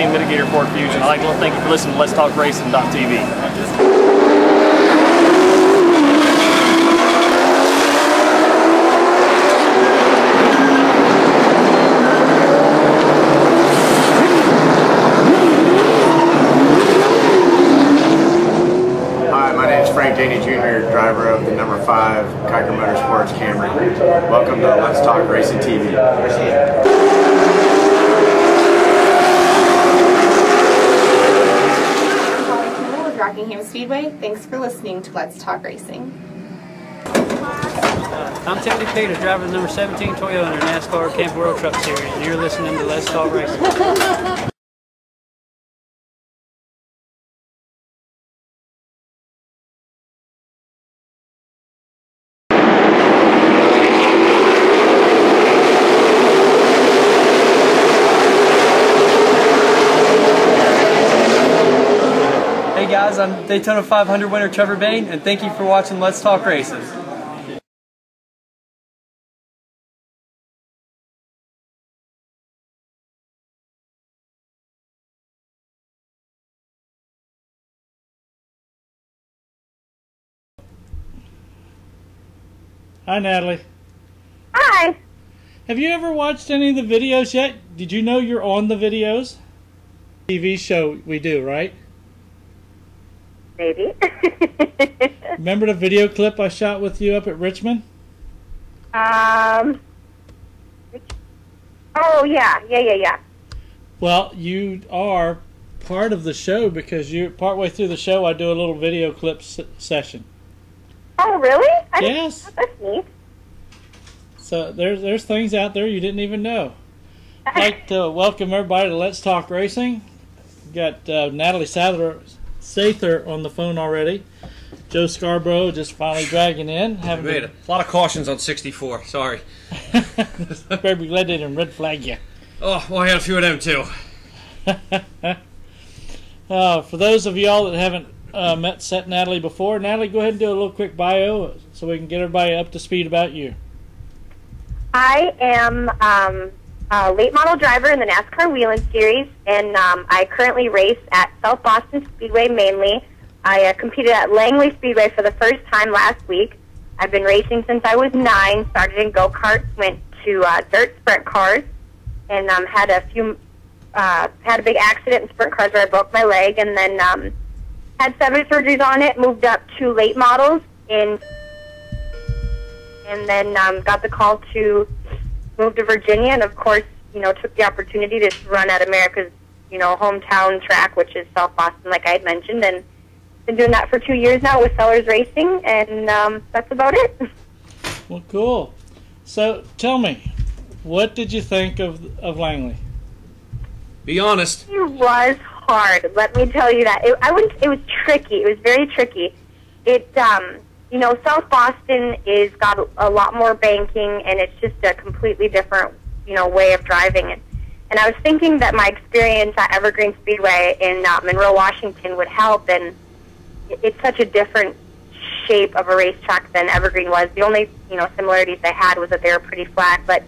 Sean Gibson, driver of the 13 Mitigator Ford Fusion. I'd like to thank you for listening to Let's Talk Racing.tv. Hi, my name is Frank Daney Jr., driver of the number 5 Kiker Motorsports Camry. Welcome to Let's Talk Racing TV. Rockingham Speedway. Thanks for listening to Let's Talk Racing. Uh, I'm Tony Peter, driver of the number 17 Toyota in the NASCAR Camping World Truck Series, and you're listening to Let's Talk Racing. Hey guys, I'm Daytona 500 winner Trevor Bayne, and thank you for watching Let's Talk Racing. Hi, Natalie. Hi. Have you ever watched any of the videos yet? Did you know you're on the videos? TV show we do, right? Maybe. Remember the video clip I shot with you up at Richmond? um. Oh yeah, yeah, yeah, yeah. Well, you are part of the show because you partway through the show I do a little video clip s- session. Oh really? I Yes. That's neat. So there's there's things out there you didn't even know. I'd like to welcome everybody to Let's Talk Racing. We've got uh, Natalie Sather, Sather on the phone already. Joe Scarbrough just finally dragging in. Having Made a lot of cautions on 64. Sorry. Better be glad they didn't red flag you. Oh, well, I had a few of them too. Uh, for those of y'all that haven't uh, met Set Natalie before, Natalie, go ahead and do a little quick bio so we can get everybody up to speed about you. I am um, a late model driver in the NASCAR Whelen Series, and um, I currently race at South Boston Speedway mainly. I uh, competed at Langley Speedway for the first time last week. I've been racing since I was nine. Started in go karts, went to uh, dirt sprint cars, and um, had a few uh, had a big accident in sprint cars where I broke my leg, and then um, had seven surgeries on it. Moved up to late models in and then um, got the call to move to Virginia, and of course, you know, took the opportunity to run at America's, you know, hometown track, which is South Boston, like I had mentioned, and been doing that for two years now with Sellers Racing, and um, that's about it. Well, cool. So tell me, what did you think of of Langley? Be honest. It was hard. Let me tell you that. It, I wouldn't. It was tricky. It was very tricky. It, um, you know, South Boston is got a, lot more banking, and it's just a completely different, you know, way of driving it. And I was thinking that my experience at Evergreen Speedway in uh, Monroe, Washington, would help. And it's such a different shape of a racetrack than Evergreen was. The only, you know, similarities they had was that they were pretty flat, but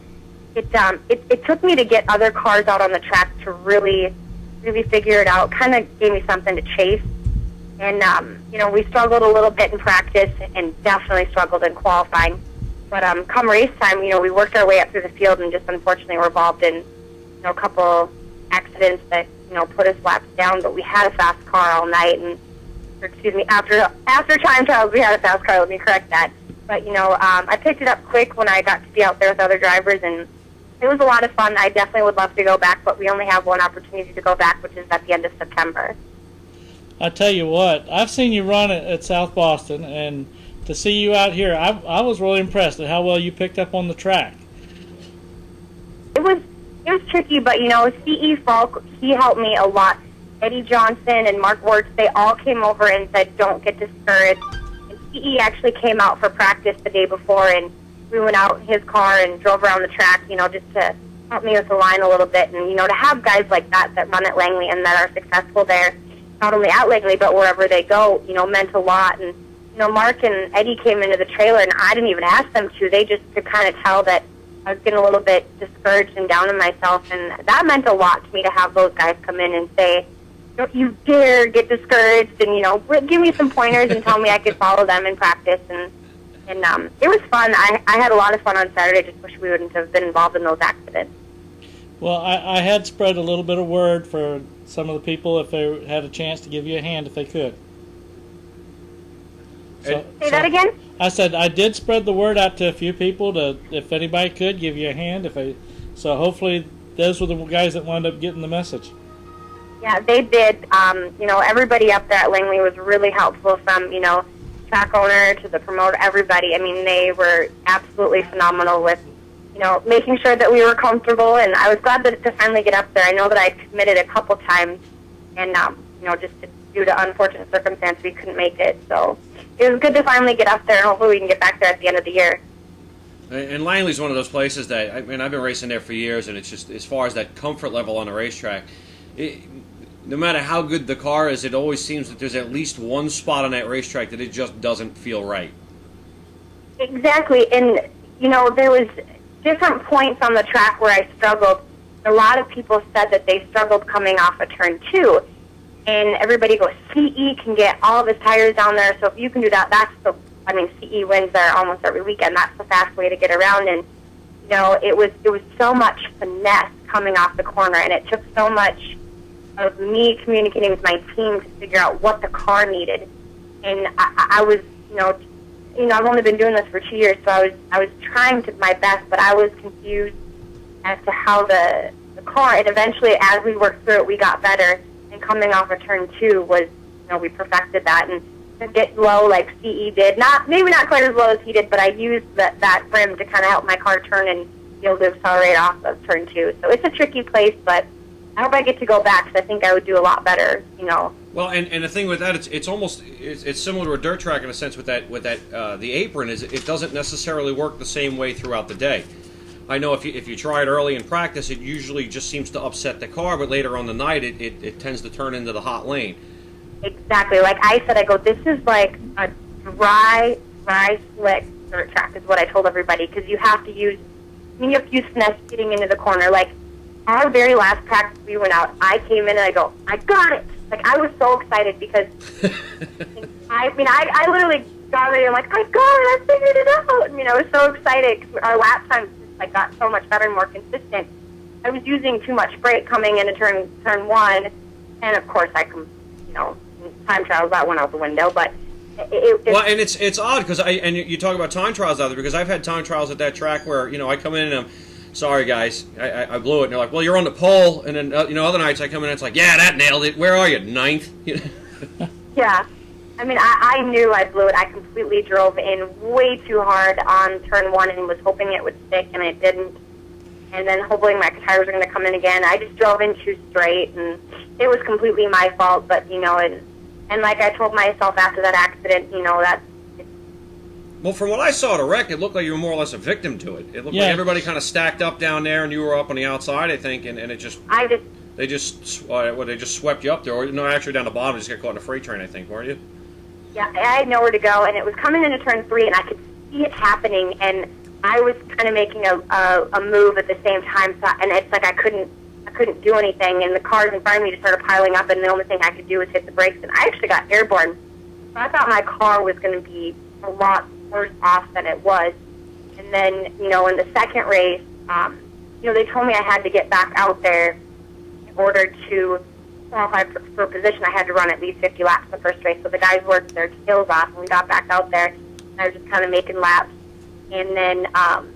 it um it, it took me to get other cars out on the track to really really figure it out kind of gave me something to chase and um you know we struggled a little bit in practice and definitely struggled in qualifying but um come race time you know we worked our way up through the field and just unfortunately were involved in you know a couple accidents that you know put us laps down but we had a fast car all night and or excuse me after after time trials we had a fast car let me correct that but you know um i picked it up quick when i got to be out there with other drivers and it was a lot of fun. I definitely would love to go back, but we only have one opportunity to go back, which is at the end of September. I tell you what, I've seen you run at, at South Boston, and to see you out here, I, I was really impressed at how well you picked up on the track. It was it was tricky, but you know, CE Falk he helped me a lot. Eddie Johnson and Mark Wirtz, they all came over and said, "Don't get discouraged." And CE actually came out for practice the day before, and we went out in his car and drove around the track, you know, just to help me with the line a little bit. And you know, to have guys like that that run at Langley and that are successful there, not only at Langley but wherever they go, you know, meant a lot. And you know, Mark and Eddie came into the trailer, and I didn't even ask them to. They just could kind of tell that I was getting a little bit discouraged and down on myself, and that meant a lot to me to have those guys come in and say, "Don't you dare get discouraged," and you know, give me some pointers and tell me I could follow them in practice, and and um, it was fun. I I had a lot of fun on Saturday. Just wish we wouldn't have been involved in those accidents. Well, I, I had spread a little bit of word for some of the people if they had a chance to give you a hand if they could. So, Say that again. I said I did spread the word out to a few people to if anybody could give you a hand if I so hopefully those were the guys that wound up getting the message. Yeah, they did. Um, you know, everybody up there at Langley was really helpful from, you know, track owner to the promoter, everybody. I mean, they were absolutely phenomenal with, you know, making sure that we were comfortable. And I was glad that to finally get up there. I know that I committed a couple times, and, um, you know, just to, due to unfortunate circumstance, we couldn't make it. So it was good to finally get up there, and hopefully we can get back there at the end of the year. And Langley's one of those places that I mean I've been racing there for years, and it's just as far as that comfort level on the racetrack. It, no matter how good the car is, it always seems that there's at least one spot on that racetrack that it just doesn't feel right. Exactly, and you know there was different points on the track where I struggled. A lot of people said that they struggled coming off of turn two, and everybody goes, CE can get all of his tires down there. So if you can do that, that's the. I mean, CE wins there almost every weekend. That's the fast way to get around, and you know it was it was so much finesse coming off the corner, and it took so much of me communicating with my team to figure out what the car needed. And I, I was, you know, you know, I've only been doing this for two years, so I was, I was trying to my best, but I was confused as to how the, the car. And eventually, as we worked through it, we got better. And coming off of turn two was, you know, we perfected that and to get low like CE did. Not maybe not quite as low as he did, but I used that that rim to kind of help my car turn and be able to accelerate off of turn two. So it's a tricky place, but I hope I get to go back because I think I would do a lot better. You know. Well, and, and the thing with that, it's it's almost it's, it's similar to a dirt track in a sense with that with that uh, the apron is it doesn't necessarily work the same way throughout the day. I know if you if you try it early in practice, it usually just seems to upset the car, but later on the night, it, it, it tends to turn into the hot lane. Exactly. Like I said, I go, this is like a dry, dry, slick dirt track is what I told everybody because you have to use, I mean, you have to use finesse getting into the corner. Like our very last practice we went out, I came in and I go, I got it. Like I was so excited because I mean, I, I literally got ready. I'm like, I got it. I figured it out. And, you know, I was so excited 'cause our lap times like got so much better and more consistent. I was using too much brake coming into turn turn one, and of course I can, you know, time trials that went out the window. But it, it, Well, and it's it's odd because I and you- you talk about time trials out there because I've had time trials at that track where you know I come in and I'm sorry guys I, I, I blew it and they're like well you're on the pole and then uh, you know other nights I come in and it's like yeah that nailed it where are you ninth Yeah. I mean, I, I knew I blew it. I completely drove in way too hard on turn one and was hoping it would stick, and it didn't. And then hoping my tires were going to come in again. I just drove in too straight, and it was completely my fault. But you know, and and like I told myself after that accident, you know, that well from what I saw at a wreck it looked like you were more or less a victim to it it looked Yeah. like everybody kind of stacked up down there and you were up on the outside I think and, and it just I just they just uh, well, they just swept you up there or no actually down the bottom just got caught in a freight train I think weren't you Yeah, I had nowhere to go, and it was coming into turn three, and I could see it happening, and I was kind of making a, a, a move at the same time, so, and it's like I couldn't, I couldn't do anything, and the cars in front of me just started piling up, and the only thing I could do was hit the brakes, and I actually got airborne. So I thought my car was going to be a lot worse off than it was, and then, you know, in the second race, um, you know, they told me I had to get back out there in order to qualify for, for position, I had to run at least 50 laps the first race. So the guys worked their tails off, and we got back out there. And I was just kind of making laps. And then um,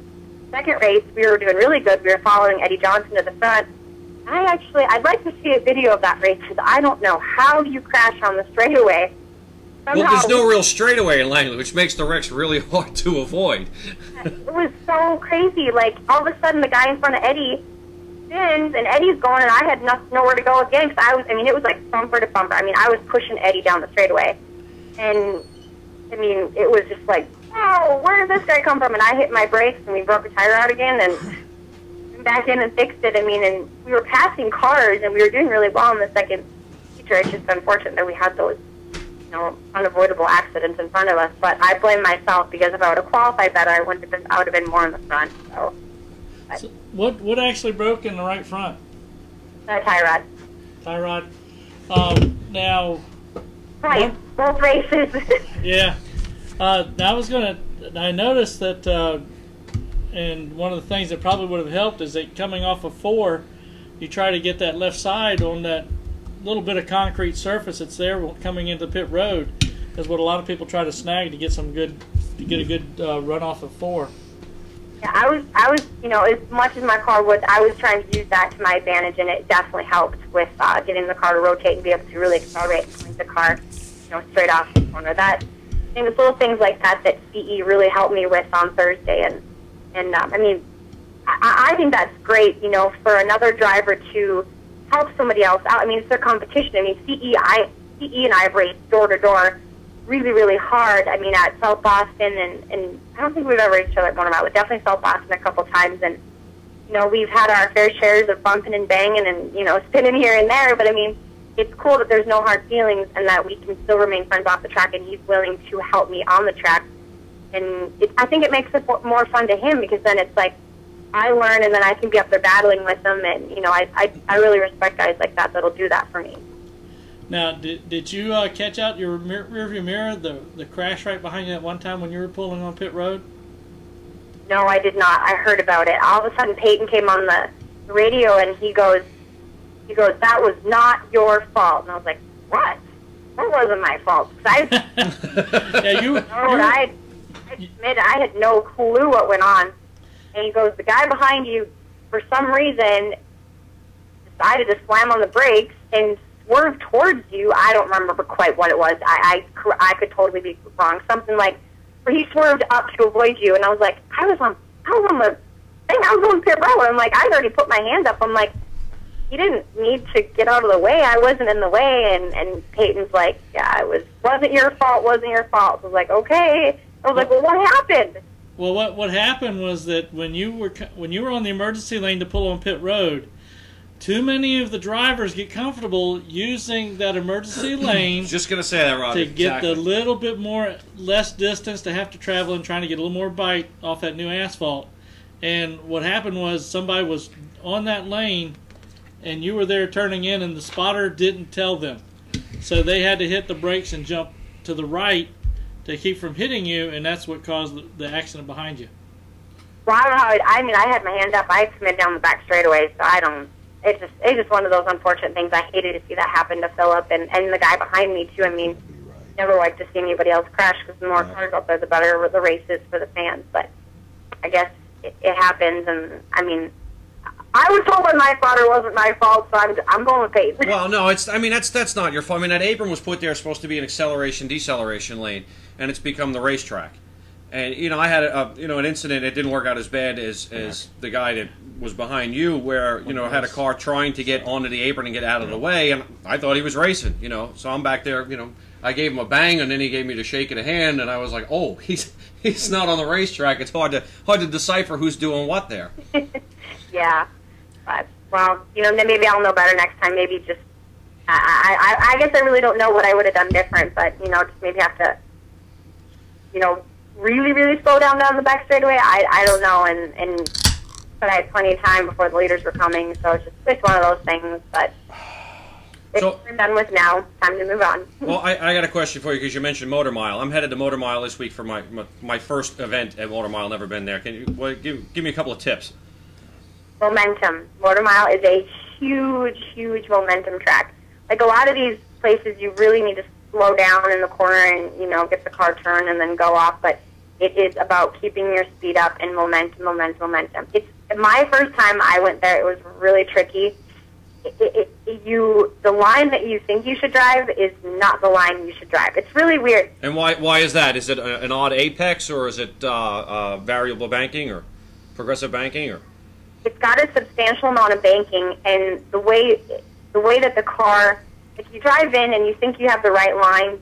second race, we were doing really good. We were following Eddie Johnson to the front. I actually, I'd like to see a video of that race because I don't know how you crash on the straightaway. Well there's no real straightaway in Langley which makes the wrecks really hard to avoid it was so crazy. Like all of a sudden, the guy in front of Eddie spins, and Eddie's going, and I had no, nowhere to go again. Cause I was, I mean, it was like bumper to bumper. I mean, I was pushing Eddie down the straightaway, and I mean, it was just like, oh, where did this guy come from? And I hit my brakes, and we broke a tire out again, and went back in and fixed it. I mean, and we were passing cars, and we were doing really well in the second feature. It's just unfortunate that we had those you know, unavoidable accidents in front of us. But I blame myself because if I would have qualified better, I wouldn't have been. I would have been more in the front. So So what what actually broke in the right front? A tie rod. Tie rod. Um, now, Right. Both races. yeah. Uh, I was gonna. I noticed that, uh, and one of the things that probably would have helped is that coming off of four, you try to get that left side on that little bit of concrete surface that's there coming into pit road. Is what a lot of people try to snag to get some good, to get a good uh, run off of four. Yeah, I was, I was, you know, as much as my car was, I was trying to use that to my advantage, and it definitely helped with uh, getting the car to rotate and be able to really accelerate the car, you know, straight off the corner. That, I think it's little things like that that CE really helped me with on Thursday, and and um, I mean, I, I think that's great, you know, for another driver to help somebody else out. I mean, it's their competition. I mean, CE, I, CE and I have raced door to door really, really hard. I mean, at South Boston, and, and I don't think we've ever raced each other Motor Mile, but definitely South Boston a couple times. And, you know, we've had our fair shares of bumping and banging and, you know, spinning here and there. But, I mean, it's cool that there's no hard feelings and that we can still remain friends off the track, and he's willing to help me on the track. And it, I think it makes it more fun to him because then it's like, I learn and then I can be up there battling with them. And, you know, I, I, I really respect guys like that that'll do that for me. Now, did, did you uh, catch out your mir- rearview mirror, the, the crash right behind you at one time when you were pulling on pit road? No, I did not. I heard about it. All of a sudden, Peyton came on the radio and he goes, he goes, that was not your fault. And I was like, what? That wasn't my fault. 'Cause I, yeah, you. no, I, I admit I had no clue what went on. And he goes, the guy behind you, for some reason, decided to slam on the brakes and swerve towards you. I don't remember quite what it was. I, I, I could totally be wrong. Something like, where he swerved up to avoid you, and I was like, I was on, I was on the thing. I was pit road. I'm like, I'd already put my hand up. I'm like, he didn't need to get out of the way. I wasn't in the way. And and Peyton's like, yeah, it was wasn't your fault. Wasn't your fault. I was like, okay. I was like, well, what happened? Well, what what happened was that when you were when you were on the emergency lane to pull on pit road, too many of the drivers get comfortable using that emergency lane Just gonna say that, Robbie. to get Exactly. the little bit more less distance to have to travel and trying to get a little more bite off that new asphalt. And what happened was somebody was on that lane, and you were there turning in, and the spotter didn't tell them, so they had to hit the brakes and jump to the right to keep from hitting you, and that's what caused the, the accident behind you. Well, I don't know how. It, I mean, I had my hand up. I committed down the back straightaway, so I don't. It's just it's just one of those unfortunate things. I hated to see that happen to Philip and and the guy behind me too. I mean, never like to see anybody else crash because the more cars out there, the better the race is for the fans. But I guess it, it happens, and I mean, I was told that my father wasn't my fault, so I'm I'm going with Peyton. Well, no, it's. I mean, that's that's not your fault. I mean, that apron was put there supposed to be an acceleration deceleration lane, and it's become the racetrack. And you know, I had a, you know an incident. It didn't work out as bad as as the guy that was behind you, where you know had a car trying to get onto the apron and get out of the way, and I thought he was racing. You know, so I'm back there. You know, I gave him a bang, and then he gave me the shake of the hand, and I was like, oh, he's he's not on the racetrack. It's hard to hard to decipher who's doing what there. yeah, but well, you know, then maybe I'll know better next time. Maybe just I I I guess I really don't know what I would have done different, but you know, just maybe have to, you know, really really slow down down the back straightaway. I I don't know, and and but I had plenty of time before the leaders were coming, so it's just it's one of those things. But So- we're done with now. Time to move on. Well, I, I got a question for you because you mentioned Motor Mile. I'm headed to Motor Mile this week for my, my, my first event at Motor Mile. Never been there. Can you well, give give me a couple of tips? Momentum. Motor Mile is a huge, huge momentum track. Like a lot of these places, you really need to slow down in the corner and you know get the car turned and then go off. But it is about keeping your speed up and momentum, momentum, momentum. It's my first time I went there. It was really tricky. It, it, it, you the line that you think you should drive is not the line you should drive. It's really weird. And why why is that? Is it a, an odd apex or is it uh, uh, variable banking or progressive banking or? It's got a substantial amount of banking, and the way the way that the car, if you drive in and you think you have the right line,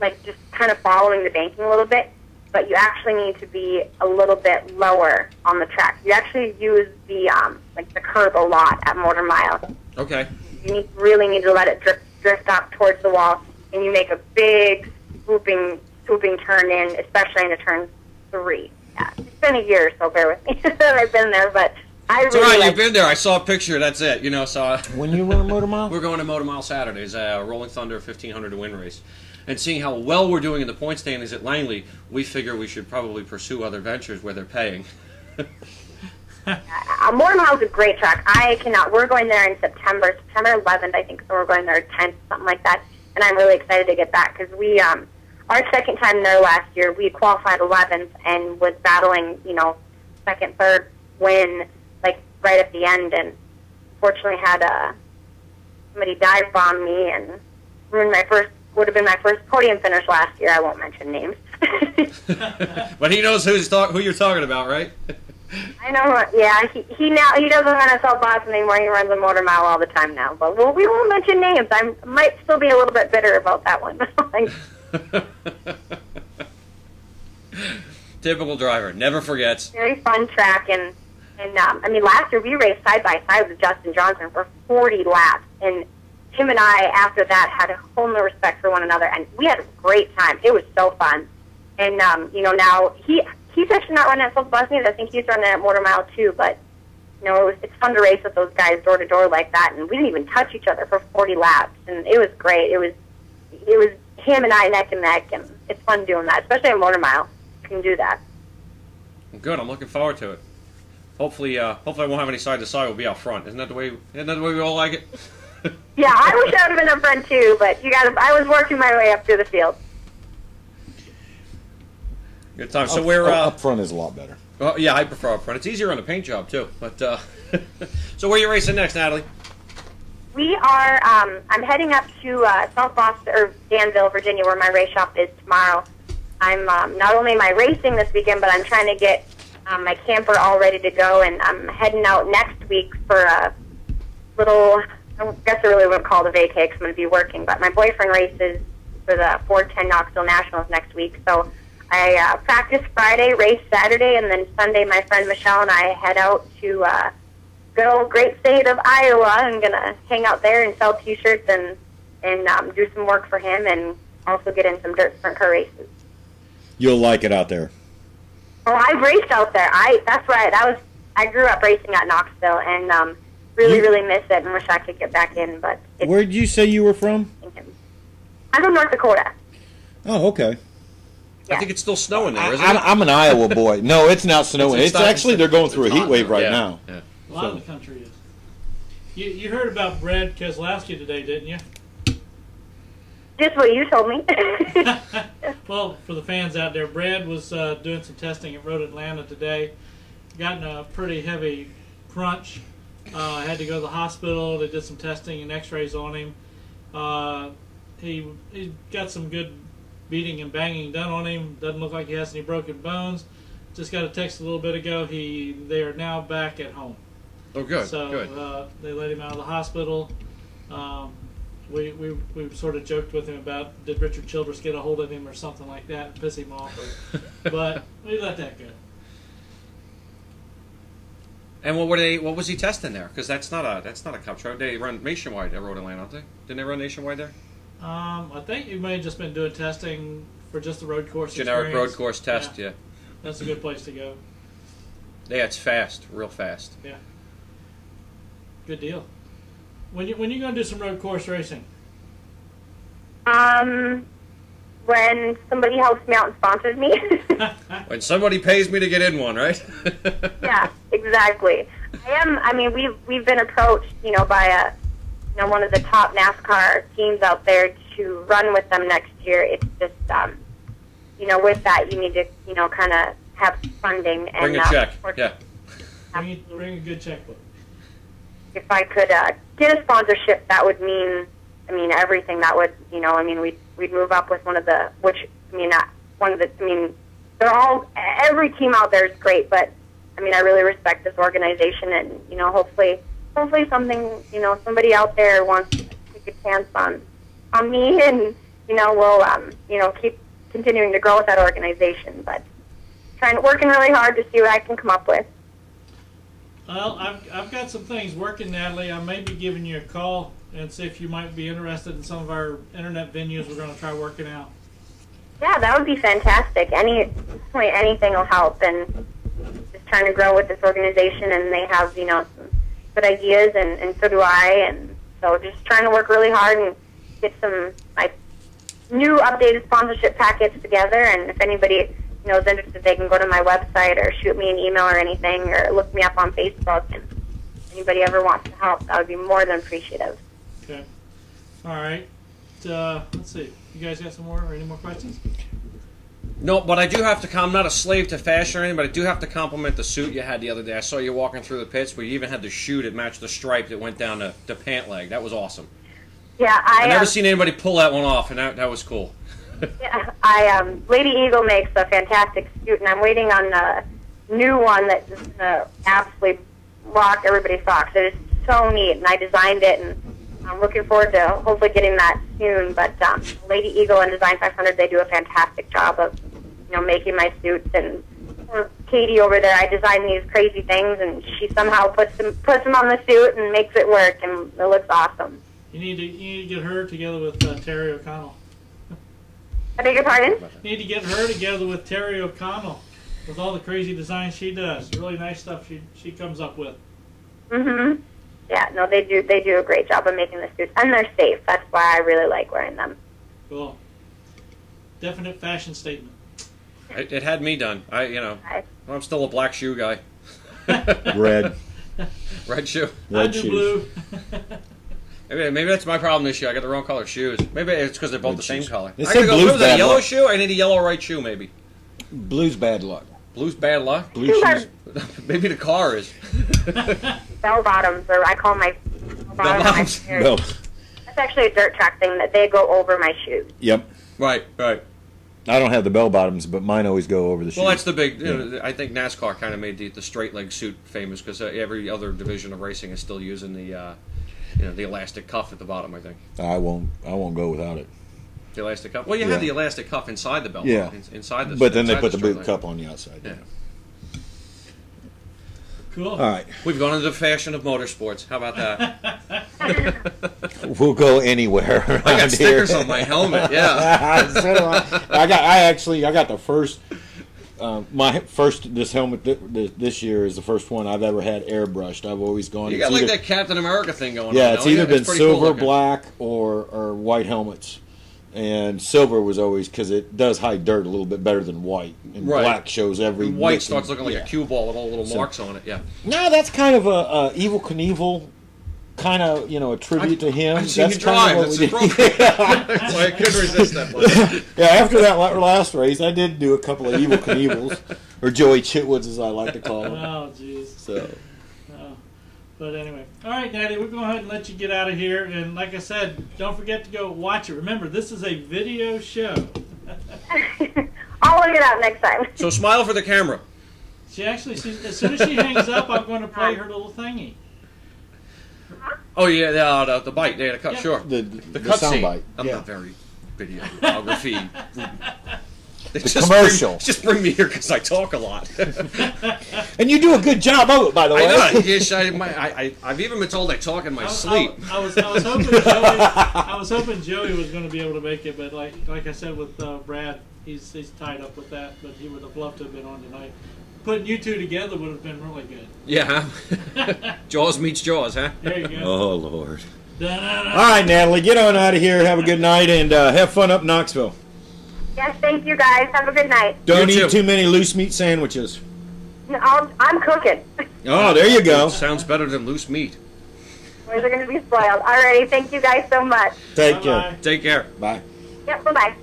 like just kind of following the banking a little bit, but you actually need to be a little bit lower on the track. You actually use the um, like the curb a lot at Motor Mile. Okay. You need, really need to let it drift drift up towards the wall, and you make a big swooping swooping turn in, especially into turn three. Yeah, it's been a year, so bear with me that I've been there, but I It's really all right. like You've been there. I saw a picture. That's it. You know. So When you run a motor mile? we're going to Motor Mile Saturdays, uh, Rolling Thunder 1500 to win race, and seeing how well we're doing in the point standings at Langley, we figure we should probably pursue other ventures where they're paying. uh, Motor Mile is a great track. I cannot. We're going there in September, September 11th, I think. So we're going there 10th, something like that. And I'm really excited to get back because we, um, our second time there last year, we qualified 11th and was battling, you know, second, third win, like right at the end, and fortunately had uh, somebody dive bomb me and ruined my first. Would have been my first podium finish last year. I won't mention names. but he knows who's talk- who you're talking about, right? I know. Yeah, he he now he doesn't run a self boss anymore. He runs a motor mile all the time now. But we'll, we won't mention names. I might still be a little bit bitter about that one. like, Typical driver, never forgets. very fun track, and and um, I mean, last year we raced side by side with Justin Johnson for 40 laps, and him and I after that had a whole new respect for one another, and we had a great time. It was so fun, and um, you know now he he's actually not running at South Boston. I think he's running at Motor Mile too, but. You know, it was, it's fun to race with those guys door to door like that, and we didn't even touch each other for 40 laps, and it was great. It was, it was him and I neck and neck, and it's fun doing that, especially at Motor Mile. You can do that. Good. I'm looking forward to it. Hopefully, uh, hopefully I won't have any side to side. We'll be out front. Isn't that the way? Isn't that the way we all like it? Yeah, I wish I would have been up front too, but you got. I was working my way up through the field. Good time. So Up- we're uh, up front is a lot better. well, yeah, I prefer up front. It's easier on the paint job too. But uh, so where are you racing next, Natalie? We are. Um, I'm heading up to uh, South Boston or Danville, Virginia, where my race shop is tomorrow. I'm um, not only am I racing this weekend, but I'm trying to get um, my camper all ready to go, and I'm heading out next week for a little. I guess I really wouldn't call it a vacay 'cause I'm going to be working, but my boyfriend races for the 410 Knoxville Nationals next week, so I uh, practice Friday, race Saturday, and then Sunday, my friend Michelle and I head out to uh, good old great state of Iowa. I'm gonna hang out there and sell T-shirts and and um, do some work for him, and also get in some dirt sprint car races. You'll like it out there. Oh, I've raced out there. I that's right. That was I grew up racing at Knoxville, and um, really, You- really miss it, and wish I could get back in. But Where'd you say you were from? I'm from North Dakota. Oh, okay. Yeah. I think it's still snowing there, I, isn't I'm, it? I'm an Iowa boy. No, it's not snowing. It's- It's, it's actually they're going through a heat wave right Yeah. now. Yeah. A lot of the country is. You, you heard about Brad Keselowski today, didn't you? Just what you told me. Well, for the fans out there, Brad was uh, doing some testing at Road Atlanta today. Gotten a pretty heavy crunch. Uh, had to go to the hospital. They did some testing and X-rays on him. Uh, he he got some good beating and banging done on him. Doesn't look like he has any broken bones. Just got a text a little bit ago. He they are now back at home. Oh, good. So good. Uh, they let him out of the hospital. Um, we, we, we sort of joked with him about did Richard Childress get a hold of him or something like that and piss him off. Or, but we let that go. And what were they? What was he testing there? Because that's not a that's not a cup truck. They run nationwide at Road Atlanta, don't they? Didn't they run nationwide there? Um, I think you may have just been doing testing for just the road course. Generic experience. road course test. Yeah. That's a good place to go. Yeah, it's fast, real fast. Yeah. Good deal. When you when you gonna do some road course racing? um, when somebody helps me out and sponsors me. When somebody pays me to get in one, right? yeah, exactly. I am. I mean, we've we've been approached, you know, by a, you know, one of the top NASCAR teams out there to run with them next year. It's just, um, you know, with that, you need to, you know, kind of have funding and Bring a uh, check. Yeah. Bring, bring a good checkbook. If I could uh, get a sponsorship, that would mean, I mean, everything. That would, you know, I mean, we'd we'd move up with one of the, which I mean, not one of the. I mean, they're all every team out there is great, but I mean, I really respect this organization, and you know, hopefully, hopefully something, you know, somebody out there wants to take a chance on on me, and you know, we'll, um, you know, keep continuing to grow with that organization, but trying working really hard to see what I can come up with. Well, I've, I've got some things working, Natalie. I may be giving you a call and see if you might be interested in some of our internet venues we're going to try working out. Yeah, that would be fantastic. Any, anything will help, and just trying to grow with this organization, and they have you know some good ideas, and and so do I, and so just trying to work really hard and get some like new updated sponsorship packets together. And if anybody you know is interested, they can go to my website or shoot me an email or anything, or look me up on Facebook. And if anybody ever wants to help, I would be more than appreciative. Okay. All right. Uh, let's see. You guys got some more or any more questions? No, but I do have to. com- I'm not a slave to fashion or anything, but I do have to compliment the suit you had the other day. I saw you walking through the pits, but you even had the shoe that matched the stripe that went down to, to pant leg. That was awesome. Yeah, I I never um, seen anybody pull that one off, and that, that was cool. Yeah, I um, Lady Eagle makes a fantastic suit, and I'm waiting on a new one that's just gonna absolutely rock everybody's socks. It is so neat, and I designed it, and I'm looking forward to hopefully getting that soon. But um, Lady Eagle and Design 500, they do a fantastic job of you know making my suits, and Katie over there, I design these crazy things, and she somehow puts them puts them on the suit and makes it work, and it looks awesome. You need to you need to get her together with uh, Terry O'Connell. I beg your pardon? You need to get her together with Terry O'Connell with all the crazy designs she does. Really nice stuff she she comes up with. Mhm. Yeah, no, they do. They do a great job of making the suits, and they're safe. That's why I really like wearing them. Cool. Definite fashion statement. It, it had me done. I, you know, I, I'm still a black shoe guy. Red. Red shoe. I Red do shoes. blue. Maybe, maybe that's my problem this year. I got the wrong color shoes. Maybe it's because they're both Red the same shoes. color. They I say gotta go, blue's what was that, bad yellow luck. shoe? I need a yellow right shoe, maybe. Blue's bad luck. Blue's bad luck. Blue Shoes shoes. maybe the car is. bell bottoms, or I call my bell bottoms. bottoms. my- No. That's actually a dirt track thing that they go over my shoes. Yep. Right, right. I don't have the bell bottoms, but mine always go over the shoes. Well, that's the big. You know, I think NASCAR kind of made the, the straight leg suit famous because uh, every other division of racing is still using the, uh, you know, the elastic cuff at the bottom. I think I won't. I won't go without it. the elastic cuff. Well, you Yeah. have the elastic cuff inside the belt. Yeah. in- inside the. But then they put the straight boot leg. cup on the outside. Yeah. Cool. All right. We've gone into the fashion of motorsports. How about that? We'll go anywhere. I got stickers here. on my helmet. Yeah. so I. I got. I actually. I got the first. Um, my first this helmet th- th- this year is the first one I've ever had airbrushed. I've always gone. You it's got like either- that Captain America thing going Yeah, on. it's either been cool silver, looking. black, or or white helmets. And silver was always because it does hide dirt a little bit better than white, and Right. black shows every. And white starts and- looking like yeah. a cue ball with all the little So- marks on it. Yeah. No, that's kind of a, a Evel Knievel, kind of you know a tribute to him. I've seen that's you drive. kind of That's what we appropriate. did. so I couldn't resist that. One. yeah, after that last race, I did do a couple of Evel Knievels, or Joey Chitwoods, as I like to call him. Oh, jeez. So Oh. But anyway, all right, Daddy, we're going to go ahead and let you get out of here. And like I said, don't forget to go watch it. Remember, this is a video show. I'll look it up next time. So smile for the camera. She actually, she, as soon as she hangs up, I'm going to play her little thingy. Oh yeah, the, uh, the, the bite. Yeah, the cut. Yeah. Sure. the The, the, cut sound scene. bite. I'm yeah. not very videography. the commercial. Bring, just bring me here because I talk a lot. And you do a good job of it, by the way. I know. Yes, I, my, I, I, I've even been told I talk in my I, sleep. I, I was, I was hoping Joey, I was hoping Joey was going to be able to make it, but like, like I said with uh, Brad, he's he's tied up with that. But he would have loved to have been on tonight. Putting you two together would have been really good. Yeah. Jaws meets Jaws, huh? There you go. Oh Lord! Da-na-na. All right, Natalie, get on out of here. Have a good night and uh, have fun up in Knoxville. Yes, thank you guys. Have a good night. Don't You eat too. too many loose meat sandwiches. I'll, I'm cooking. Oh, there you go. Sounds better than loose meat. Boys are going to be spoiled. Alrighty, thank you guys so much. Take Bye-bye. care. Take care. Bye. Yep, bye bye.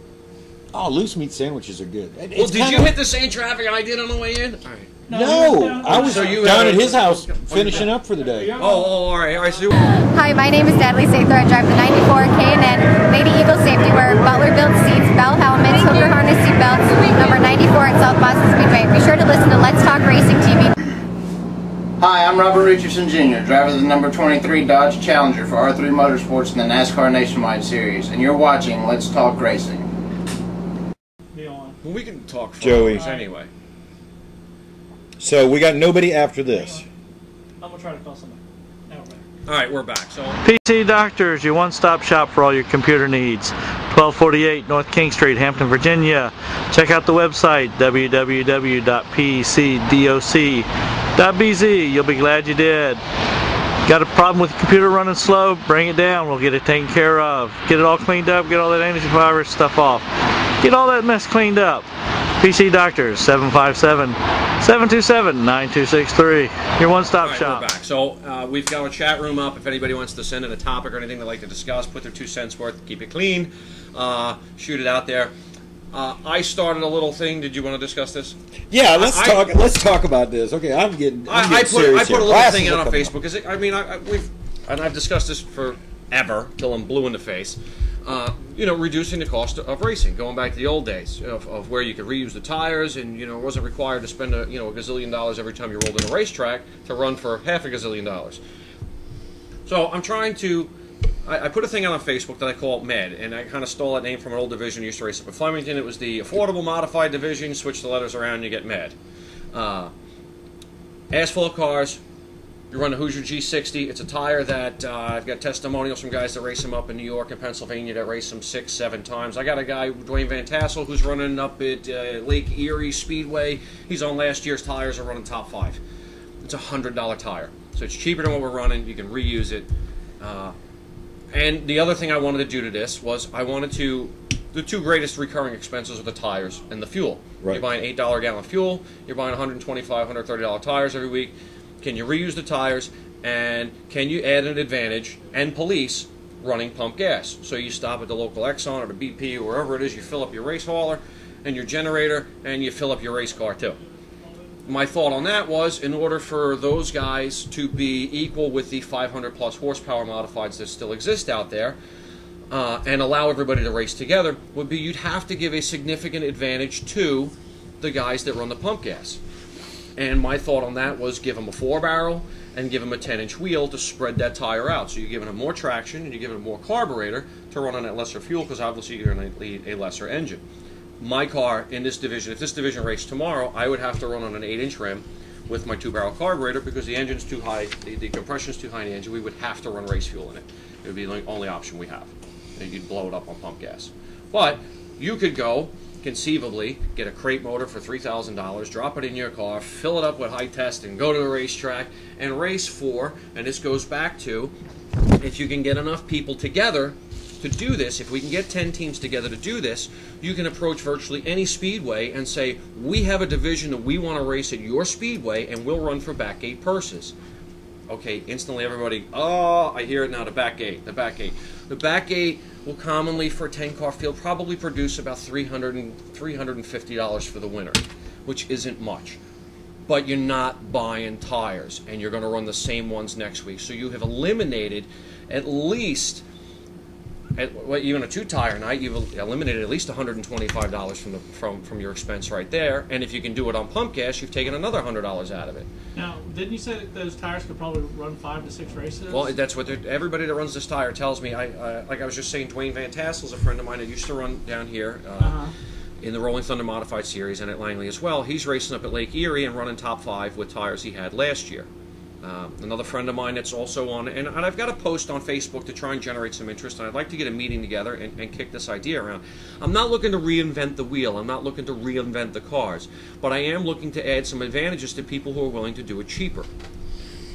Oh, loose meat sandwiches are good. It- Well, did kinda- you hit the same traffic I did on the way in? All right. No, I was So you down at his house oh, finishing up for the day. Oh, oh, all right. All right. So Hi, my name is Natalie Sather. I drive the 94 K&N Lady Eagle Safety Wear, Butler Built Seats, Bell Helmets, Hooker Harness Seat Belts, number 94 at South Boston Speedway. Be sure to listen to Let's Talk Racing TV. Hi, I'm Robert Richardson Jr., driver of the number 23 Dodge Challenger for R3 Motorsports in the NASCAR Nationwide Series, and you're watching Let's Talk Racing. Be on. well, we can talk for Joey. hours anyway. So we got nobody after this. I'm gonna try to call somebody. Now we're. All right, we're back. So PC Doctors, your one-stop shop for all your computer needs. 1248 North King Street, Hampton, Virginia. Check out the website www.pcdoc.bz. You'll be glad you did. Got a problem with the computer running slow? Bring it down. We'll get it taken care of. Get it all cleaned up. Get all that antivirus stuff off. Get all that mess cleaned up. PC Doctors 757 727 9263. Your one stop All right, shop. we're back. So uh, we've got a chat room up. If anybody wants to send in a topic or anything they'd like to discuss, put their two cents worth, keep it clean, uh, shoot it out there. Uh, I started a little thing. Did you want to discuss this? Yeah, let's I- talk. Let's talk about this. Okay, I'm getting. I'm I, I getting put serious I put a little Glasses thing out on Facebook because I mean I, I, we've and I've discussed this forever till I'm blue in the face. Uh, you know, reducing the cost of racing, going back to the old days of, of where you could reuse the tires, and you know, wasn't required to spend a you know a gazillion dollars every time you rolled in a racetrack to run for half a gazillion dollars. So I'm trying to. I, I put a thing out on Facebook that I call MED, and I kind of stole that name from an old division I used to race up in Flemington. It was the Affordable Modified Division. Switch the letters around, and you get MED. Uh, asphalt cars. You run a Hoosier G60. It's a tire that uh, I've got testimonials from guys that race them up in New York and Pennsylvania that race them six, seven times. I got a guy, Dwayne Van Tassel, who's running up at uh, Lake Erie Speedway. He's on last year's tires and running top five. It's a hundred dollar tire, so it's cheaper than what we're running. You can reuse it. Uh, and the other thing I wanted to do to this was I wanted to. The two greatest recurring expenses are the tires and the fuel. Right. You're buying eight dollar gallon fuel. You're buying 125 130 dollar tires every week. Can you reuse the tires? And can you add an advantage and police running pump gas? So you stop at the local Exxon or the BP or wherever it is. You fill up your race hauler and your generator, and you fill up your race car too my thought on that was in order for those guys to be equal with the 500 plus horsepower modifieds that still exist out there uh, and allow everybody to race together would be you'd have to give a significant advantage to the guys that run the pump gas and my thought on that was give them a four barrel and give them a 10 inch wheel to spread that tire out so you're giving them more traction and you're giving them more carburetor to run on that lesser fuel because obviously you're going to need a lesser engine my car in this division, if this division raced tomorrow, I would have to run on an 8 inch rim with my two barrel carburetor because the engine's too high, the, the compression's too high in the engine. We would have to run race fuel in it. It would be the only option we have. And you'd blow it up on pump gas. But you could go, conceivably, get a crate motor for $3,000, drop it in your car, fill it up with high test, and go to the racetrack and race for, and this goes back to if you can get enough people together to do this, if we can get 10 teams together to do this, you can approach virtually any speedway and say, We have a division that we want to race at your speedway and we'll run for back gate purses. Okay, instantly everybody, oh, I hear it now, the back gate, the back gate. The back gate will commonly, for a 10 car field, probably produce about $300 and $350 for the winner, which isn't much but you're not buying tires and you're going to run the same ones next week. So you have eliminated at least at, well, even a two tire night, you've eliminated at least $125 from the from from your expense right there. And if you can do it on pump gas, you've taken another $100 out of it. Now, didn't you say that those tires could probably run five to six races? Well, that's what everybody that runs this tire tells me. I, I like I was just saying, Dwayne Van Tassel's a friend of mine that used to run down here. Uh, Uh-huh. In the Rolling Thunder Modified Series and at Langley as well, he's racing up at Lake Erie and running top five with tires he had last year. Um, another friend of mine that's also on, and, and I've got a post on Facebook to try and generate some interest, and I'd like to get a meeting together and, and kick this idea around. I'm not looking to reinvent the wheel, I'm not looking to reinvent the cars, but I am looking to add some advantages to people who are willing to do it cheaper.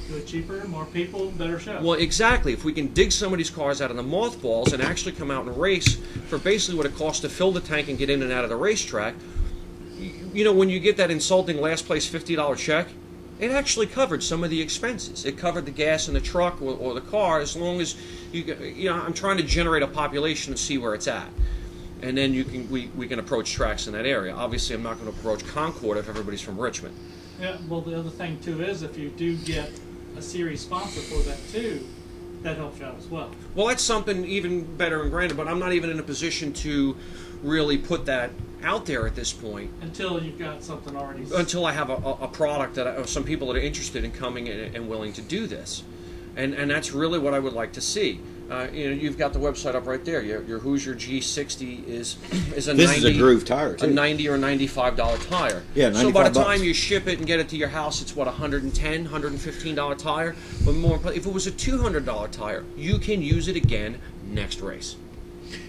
Do it cheaper, more people, better show. Well, exactly. If we can dig some of these cars out of the mothballs and actually come out and race for basically what it costs to fill the tank and get in and out of the racetrack, you know, when you get that insulting last place $50 check, it actually covered some of the expenses. It covered the gas in the truck or, or the car as long as you, you know, I'm trying to generate a population and see where it's at. And then you can we, we can approach tracks in that area. Obviously, I'm not going to approach Concord if everybody's from Richmond. Yeah, well, the other thing too is if you do get a series sponsor for that too, that helps you out as well. Well, that's something even better and grander, but I'm not even in a position to really put that out there at this point Until you've got something already. until I have a, a a product that I, or some people that are interested in coming in and willing to do this. And, and that's really what I would like to see. Uh, you know, you've got the website up right there. Your, your Hoosier G60 is is a This 90, is a groove tire, a 90 or 95 dollar tire. Yeah, So by the 95 time bucks. you ship it and get it to your house, it's what 110, 115 dollar tire. But more, if it was a 200 dollar tire, you can use it again next race.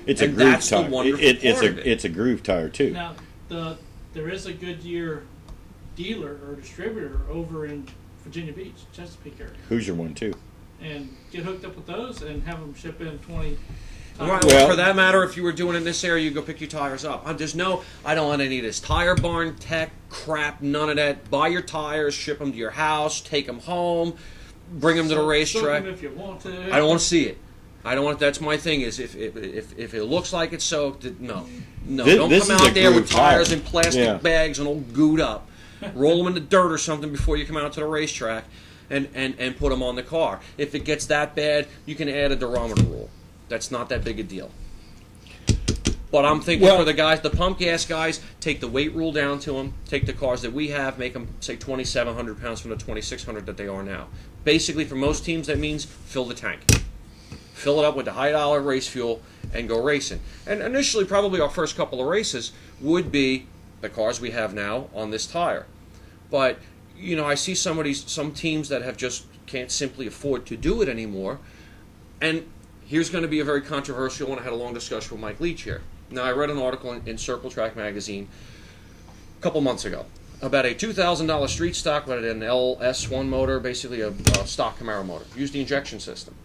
It's a groove that's tire. It- wonderful it- it's part a of it. it's a groove tire too. Now, the there is a Goodyear dealer or distributor over in Virginia Beach, Chesapeake area, Hoosier one too. and get hooked up with those and have them ship in twenty. Well, for that matter, if you were doing it in this area, you go pick your tires up. Uh, There's no, I don't want any of this tire barn tech crap, none of that. Buy your tires, ship them to your house, take them home, bring them to the Soak- soak 'em racetrack. if you want to. I don't want to see it. I don't want. That's my thing. Is if if, if, if it looks like it's soaked, no, no. Thi- don't this come out there with tires in plastic Yeah. bags and all gooed up. Roll them in the dirt or something before you come out to the racetrack, and, and and put them on the car. If it gets that bad, you can add a durometer rule. That's not that big a deal. But I'm thinking Well- for the guys, the pump gas guys, take the weight rule down to them. Take the cars that we have, make them say 2,700 pounds from the 2,600 that they are now. Basically, for most teams, that means fill the tank, fill it up with the high dollar race fuel, and go racing. And initially, probably our first couple of races would be the cars we have now on this tire. But you know, I see some of these some teams that have just can't simply afford to do it anymore. And here's going to be a very controversial one. I had a long discussion with Mike Leach here. Now, I read an article in, in Circle Track magazine a couple months ago about a $2,000 street stock with an LS1 motor, basically a, a stock Camaro motor. used the injection system.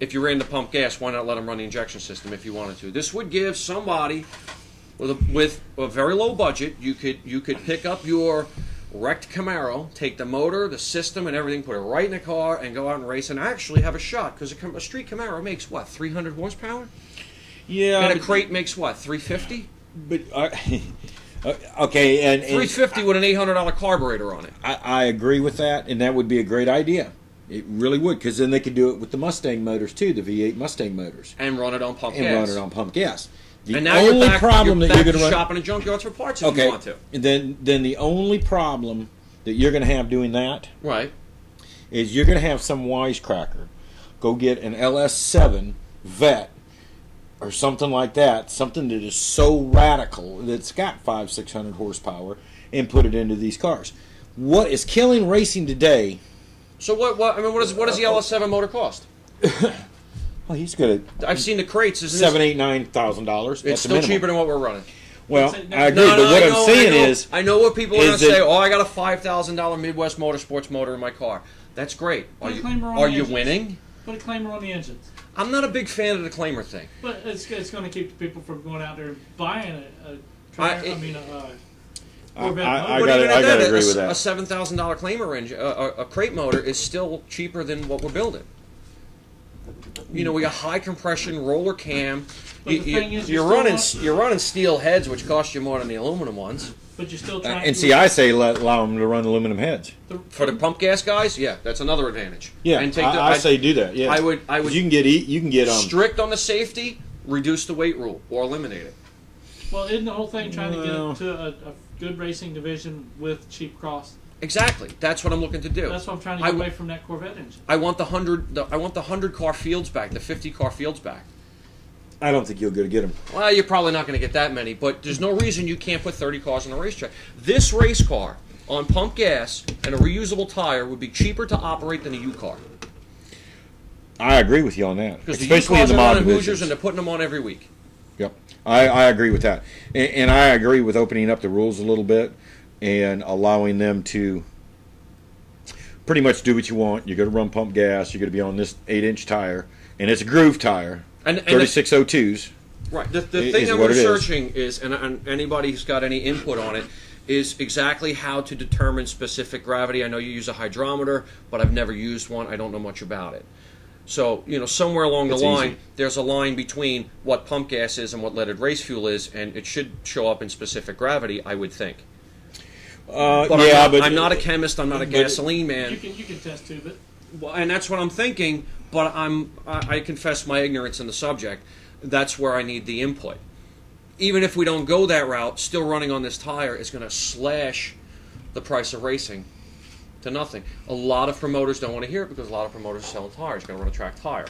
If you ran the pump gas, why not let them run the injection system if you wanted to? This would give somebody with a, with a very low budget, you could you could pick up your wrecked Camaro, take the motor, the system, and everything, put it right in the car, and go out and race, and actually have a shot because a, a street Camaro makes what 300 horsepower, Yeah, and a crate makes what 350. But uh, okay, and, and 350 with an 800 dollar carburetor on it. I, I agree with that, and that would be a great idea. It really would, because then they could do it with the Mustang motors too, the V8 Mustang motors, and run it on pump and gas. run it on pump gas. The and now only you're back, problem you're that you're going to run shopping in junkyards for parts if okay, you want to. then then the only problem that you're going to have doing that Right. is you're going to have some wisecracker go get an LS7 vet or something like that, something that is so radical that's got five, six hundred horsepower, and put it into these cars. What is killing racing today? So what? What? I mean, what does what does the LS7 motor cost? Well, he's good at I've seen the crates. Isn't seven, this, eight, nine thousand dollars. It's still cheaper than what we're running. Well, I agree, No, no, but what I I'm know, saying I know, is, I know what people are is going to say. Oh, I got a five thousand dollar Midwest Motorsports motor in my car. That's great. Are a you claimer on are the you engines. winning? Put a claimer on the engines. I'm not a big fan of the claimer thing. But it's, it's going to keep the people from going out there and buying a, a I- tri- I, mean, a, a I- I- I gotta- even gotta agree a, with that. A seven thousand dollar claimer engine, a, a, a crate motor, is still cheaper than what we're building. You know, we got high compression roller cam. But You, the you, thing is, you you're running want- you're running steel heads, which cost you more than the aluminum ones. but you're still uh, and to see, I say let, allow them to run aluminum heads. For the pump gas guys, yeah, that's another advantage. Yeah, and take I, the, I I'd- say do that. Yeah, I would I 'Cause would You can get e- you can get um. strict on the safety, reduce the weight rule, or eliminate it. Well, isn't the whole thing trying Well- to get to a, a good racing division with cheap cost? Exactly. That's what I'm looking to do. That's what I'm trying to get w- away from that Corvette engine. I want the hundred. The, I want the hundred car fields back. The fifty car fields back. I don't think you'll go to get them. Well, you're probably not going to get that many, but there's no reason you can't put 30 cars on a racetrack. This race car on pump gas and a reusable tire would be cheaper to operate than a U car. I agree with you on that, Because the U especially in cars the are mod running Hoosiers divisions. and they're putting them on every week. Yep, I, I agree with that, and, and I agree with opening up the rules a little bit and allowing them to pretty much do what you want. You're going to run pump gas. You're going to be on this eight-inch tire, and it's a groove tire, And- and the- thirty-six oh twos. Right. The, the thing I'm what it is. researching is, and, and anybody who's got any input on it, is exactly how to determine specific gravity. I know you use a hydrometer, but I've never used one. I don't know much about it. So, you know, somewhere along the It's line, easy. there's a line between what pump gas is and what leaded race fuel is, and it should show up in specific gravity, I would think. Uh, But, yeah, I'm, not, but I'm not a chemist. I'm not a gasoline man. You can you can test tube it. Well, and that's what I'm thinking. But I'm I, I confess my ignorance in the subject. That's where I need the input. Even if we don't go that route, still running on this tire is going to slash the price of racing to nothing. A lot of promoters don't want to hear it because a lot of promoters are selling tires. You're going to run a track tire.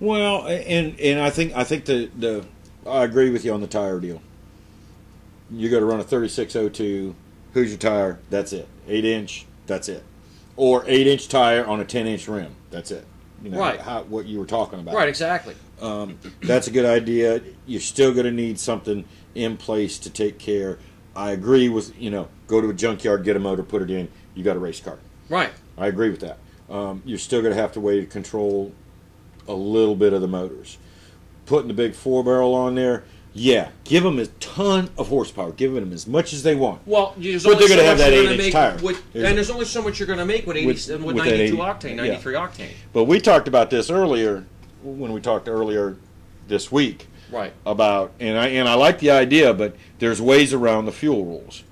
Well, and and I think I think the the I agree with you on the tire deal. You got to run a thirty six oh two. Who's your tire? That's it. Eight inch. That's it. Or eight inch tire on a ten inch rim. That's it. You know, Right. How, what you were talking about. Right, exactly. Um, that's a good idea. You're still going to need something in place to take care. I agree with you know, go to a junkyard, get a motor, put it in. You got a race car. Right. I agree with that. Um, you're still going to have to way to control a little bit of the motors. Putting the big four barrel on there, yeah, give them a ton of horsepower. Give them as much as they want. Well, there's but only they're so going to have that eight inch tire. With, and there's only so much you're going to make with 80 with, with that 92 80 octane, yeah. 93 octane. But we talked about this earlier when we talked earlier this week. Right. About and I and I like the idea, but there's ways around the fuel rules.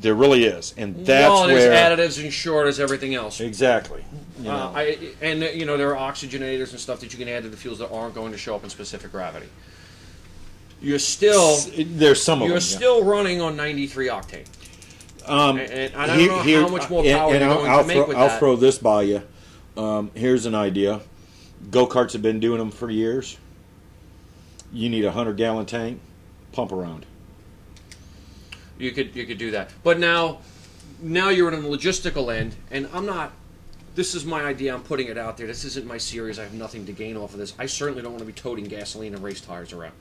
There really is, and that's well, there's where additives and short as everything else. exactly. You know. Uh, I, and you know there are oxygenators and stuff that you can add to the fuels that aren't going to show up in specific gravity. You're still there's some of you're them, yeah. still running on 93 octane. Um, And- and I don't here- know how here- much more and- power and you're I'll, going I'll to make throw, with I'll that. throw this by you. Um, here's an idea. Go karts have been doing them for years. You need a hundred gallon tank, pump around. You could you could do that, but now now you're in the logistical end, and I'm not. This is my idea. I'm putting it out there. This isn't my series. I have nothing to gain off of this. I certainly don't want to be toting gasoline and race tires around.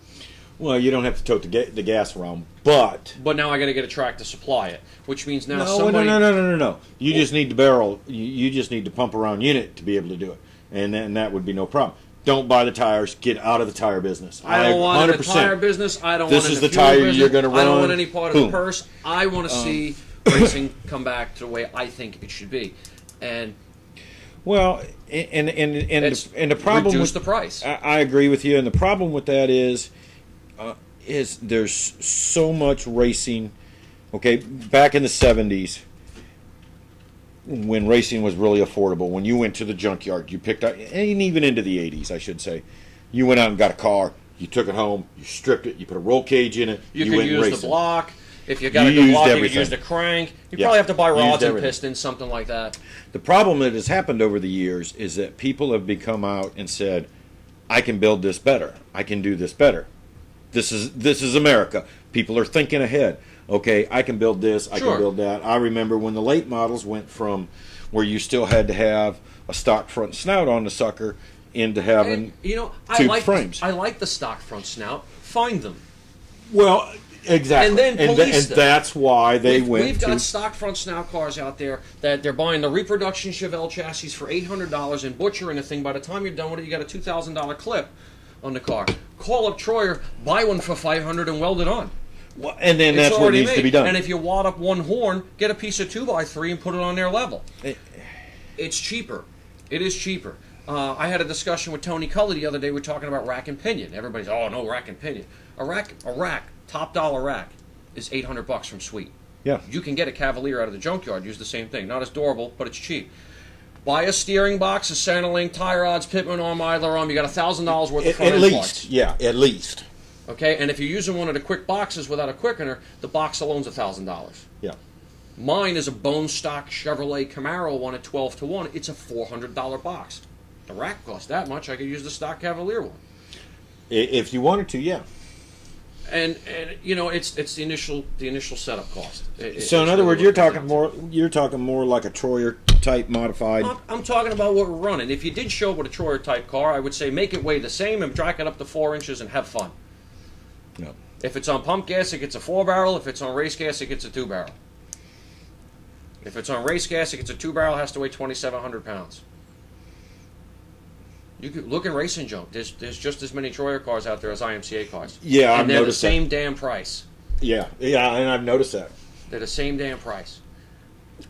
Well, you don't have to tote the, ga- the gas around, but But now I got to get a track to supply it, which means now no, somebody. no, no, no, no, no, no. You just need the barrel. You, you just need the pump around unit to be able to do it, and then that would be no problem. Don't buy the tires. Get out of the tire business. I don't want in the 100%. tire business. I don't This want in is the, the tire business. you're gonna I don't want any part of Boom. the purse. I want to Um, see racing come back to the way I think it should be, and Well, and and and and, the, and the problem reduce with the price. I, I agree with you, and the problem with that is, uh, is there's so much racing. Okay, back in the seventies, when racing was really affordable, when you went to the junkyard, you picked up, and even into the eighties, I should say, you went out and got a car, you took it home, you stripped it, you put a roll cage in it, you, you, could went use racing. the block. If you got You a good block, you could use the crank. You Yeah, probably have to buy rods and pistons, something like that. The problem that has happened over the years is that people have become out and said, "I can build this better. I can do this better. This is this is America." People are thinking ahead. Okay, I can build this. I Sure. can build that. I remember when the late models went from where you still had to have a stock front snout on the sucker into having And, you know, I tube like frames. I like the stock front snout. Find them. well, exactly, And then and, police and them. that's why they we've, went We've to got stock front snout cars out there that they're buying the reproduction Chevelle chassis for eight hundred dollars and butchering the thing. By the time you're done with it, you got a two thousand dollar clip on the car. Call up Troyer, buy one for five hundred, and weld it on. Well, and then It's that's what already needs to be done. And if you wad up one horn, get a piece of two by three and put it on their level. it's cheaper. It is cheaper. Uh, I had a discussion with Tony Cully the other day. We're talking about rack and pinion. Everybody's, oh no, rack and pinion. A rack, a rack, top dollar rack, is eight hundred bucks from Sweet. yeah, You can get a Cavalier out of the junkyard. Use the same thing. Not as durable, but it's cheap. Buy a steering box, a Centerlink, tie rods, Pitman arm, idler arm. You got a thousand dollars worth of at, front at end least, parts. yeah, at least, Okay, and if you're using one of the quick boxes without a quickener, the box alone's a thousand dollars. yeah. Mine is a bone stock Chevrolet Camaro one at twelve to one. It's a four hundred dollar box. The rack costs that much. I could use the stock Cavalier one. If you wanted to, yeah. And and you know it's it's the initial the initial setup cost. It- So in other words, you're talking more. You're talking more like a Troyer type modified. I'm, I'm talking about what we're running. If you did show up with a Troyer type car, I would say make it weigh the same and jack it up to four inches and have fun. No. If it's on pump gas, it gets a four barrel. If it's on race gas, it gets a two barrel. If it's on race gas, it gets a two barrel. Has to weigh twenty seven hundred pounds. You could look in racing junk. There's there's just as many Troyer cars out there as IMCA cars. Yeah, and I've they're the noticed that. same damn price. Yeah, yeah, and I've noticed that. They're the same damn price.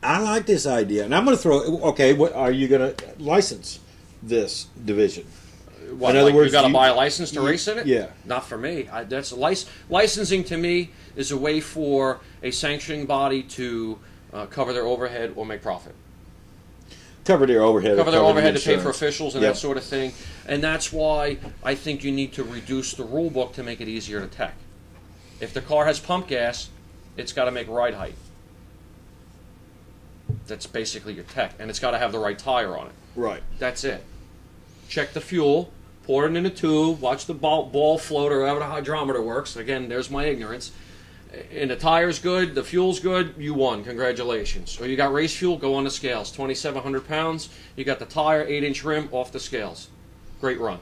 I like this idea, and I'm going to throw. Okay, what are you going to license this division? What, in other like words, you got to buy a license to you- race in it? yeah. Not for me. I, that's a lic- licensing to me is a way for a sanctioning body to uh, cover their overhead or make profit. Cover their overhead. cover their the overhead to pay for officials and Yep. that sort of thing. And that's why I think you need to reduce the rule book to make it easier to tech. If the car has pump gas, it's got to make ride height. That's basically your tech, and it's got to have the right tire on it. Right. That's it. Check the fuel, pour it in a tube, watch the ball, ball float or however the hydrometer works. Again, there's my ignorance. and the tire's good, the fuel's good, you won. Congratulations. Or you got race fuel, go on the scales. 2,700 pounds. You got the tire, 8 inch rim, off the scales. Great run.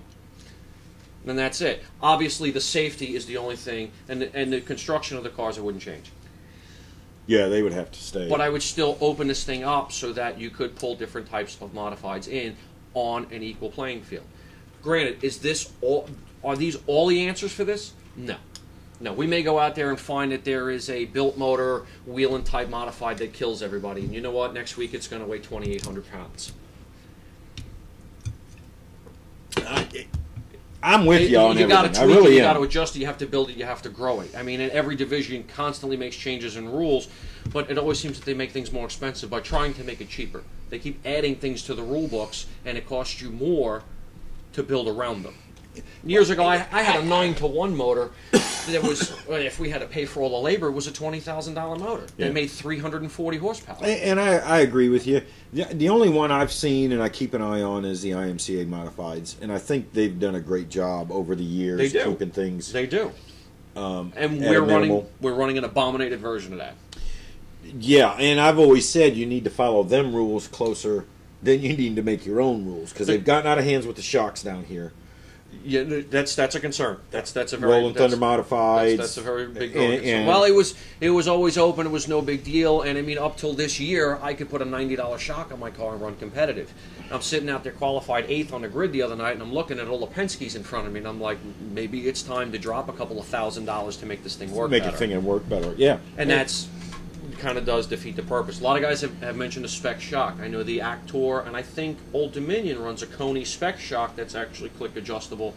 And that's it. Obviously, the safety is the only thing, and the, and the construction of the cars, I wouldn't change. Yeah, they would have to stay. But I would still open this thing up so that you could pull different types of modifieds in on an equal playing field. Granted, is this all? Are these all the answers for this? No. No, we may go out there and find that there is a built motor wheel and type modified that kills everybody. And you know what? Next week it's going to weigh 2,800 pounds. I'm with you on you got to everything. I tweak really it, you am. got to adjust it, you have to build it, you have to grow it. I mean, every division constantly makes changes in rules, but it always seems that they make things more expensive by trying to make it cheaper. They keep adding things to the rule books, and it costs you more to build around them. Years ago, I, I had a nine to one motor. That was, if we had to pay for all the labor, was a twenty thousand dollar motor. Yeah. Made three hundred and forty horsepower. And I, I agree with you. The, the only one I've seen and I keep an eye on is the IMCA modifieds, and I think they've done a great job over the years They do. keeping things. They do. Um, And at we're running, minimal. we're running an abominated version of that. Yeah, and I've always said you need to follow them rules closer than you need to make your own rules because they've gotten out of hands with the shocks down here. Yeah, that's that's a concern. That's that's a very Rolling Thunder modified. That's, that's a very big and- and- well, it was it was always open. It was no big deal. And I mean, up till this year, I could put a ninety dollar shock on my car and run competitive. I'm sitting out there qualified eighth on the grid the other night, and I'm looking at all the Penske's in front of me, and I'm like, maybe it's time to drop a couple of thousand dollars to make this thing work. make better. it thing work better. Yeah, and that's kind of does defeat the purpose. A lot of guys have, have mentioned a spec shock. I know the Actor, and I think Old Dominion runs a Koni spec shock that's actually click adjustable.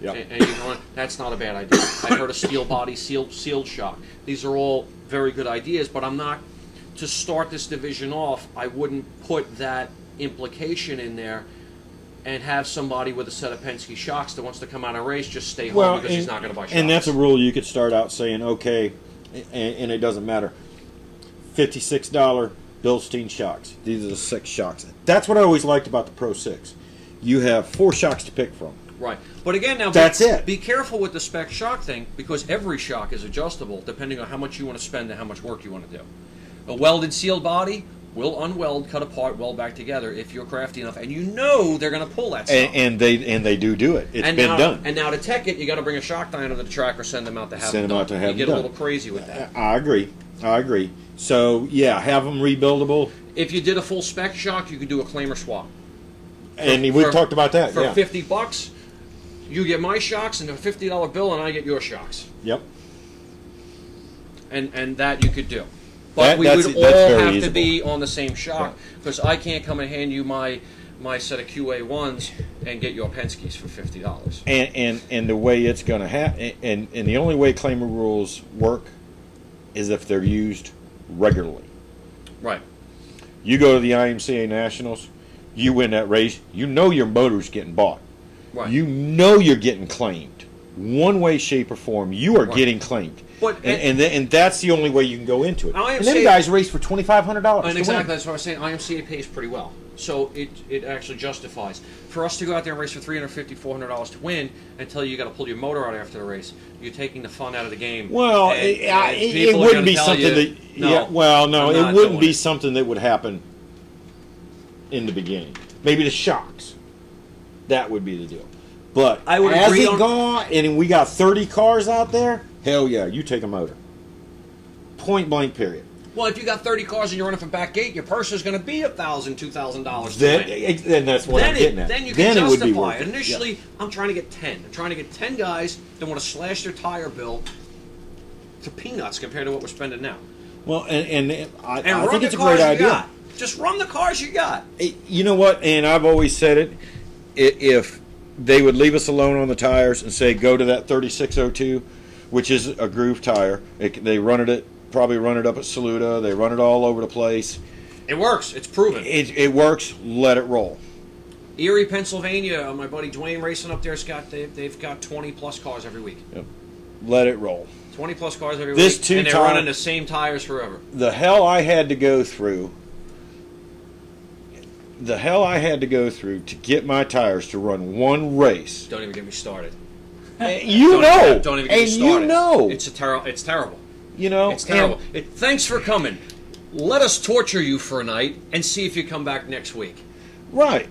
Yep. And, and you know what? That's not a bad idea. I heard a steel body sealed sealed shock. These are all very good ideas, but I'm not to start this division off. I wouldn't put that implication in there. And have somebody with a set of Penske shocks that wants to come out and race just stay home well, because and, he's not going to buy shocks. and that's a rule you could start out saying, okay, and, and it doesn't matter. Fifty-six dollar Bilstein shocks. These are the six shocks. That's what I always liked about the Pro Six. You have four shocks to pick from. Right. But again, now That's be, it. Be careful with the spec shock thing because every shock is adjustable depending on how much you want to spend and how much work you want to do. A welded sealed body will unweld, cut apart, weld back together if you're crafty enough, and you know they're going to pull that stuff. And, and they and they do do it. It's and been now, done. And now to tech it, you got to bring a shock die under the track or send them out to have Send them them done. out to have you get them a little crazy with that. I agree. I agree. So yeah, have them rebuildable. If you did a full spec shock, you could do a claimer swap. And we for- talked about that. For yeah. fifty bucks, you get my shocks and a fifty dollar bill, and I get your shocks. Yep. and and that you could do. But That- we would all have to be on the same shock because I can't come and hand you my my set of QA ones and get your Penske's for fifty dollars. And and and the way it's going to happen, and and the only way claimer rules work is if they're used regularly. Right. You go to the IMCA Nationals, you win that race, you know your motor's getting bought. Right. You know you're getting claimed. One way, shape, or form, you are Right. getting claimed. But- and and, th- and that's the only way you can go into it. IMCA and them guys race for twenty five hundred dollars. And exactly that's what I was saying. IMCA pays pretty well, so it it actually justifies for us to go out there and race for 350 400 dollars to win and tell you you got to pull your motor out after the race. You're taking the fun out of the game. Well, And- it, and it, it wouldn't be something you, that. no, yeah, well, no, it wouldn't be it. something that would happen in the beginning. Maybe the shocks. That would be the deal. But I would as it on- gone, and we got thirty cars out there. Hell yeah, you take a motor. Point blank. Period. Well, if you got 30 cars and you're running from back gate, your purse is going to be a thousand, two thousand dollars. Then, eh, eh, then that's what then I'm it- getting at. Then you can it would be justify it. it. Initially, Yeah. I'm trying to get 10. I'm trying to get 10 guys that want to slash their tire bill to peanuts compared to what we're spending now. Well, and, and eh, I, And I think it's a great idea. got. Just run the cars you got. You know what? And I've always said it. If they would leave us alone on the tires and say go to that 3602, which is a groove tire, it, they run it at probably run it up at Saluda. They run it all over the place. It works. It's proven. It, it works. Let it roll. Erie, Pennsylvania. uh, My buddy Dwayne racing up there. Scott, they, they've got 20 plus cars every week. Yep. Let it roll. 20 plus cars every This week, two and they're running the same tires forever. The hell I had to go through. The hell I had to go through to get my tires to run one race. Don't even get me started. you don't know, Even, don't even get and me you know. It's a ter- It's terrible. You know, It's terrible. It, thanks for coming. Let us torture you for a night and see if you come back next week. Right.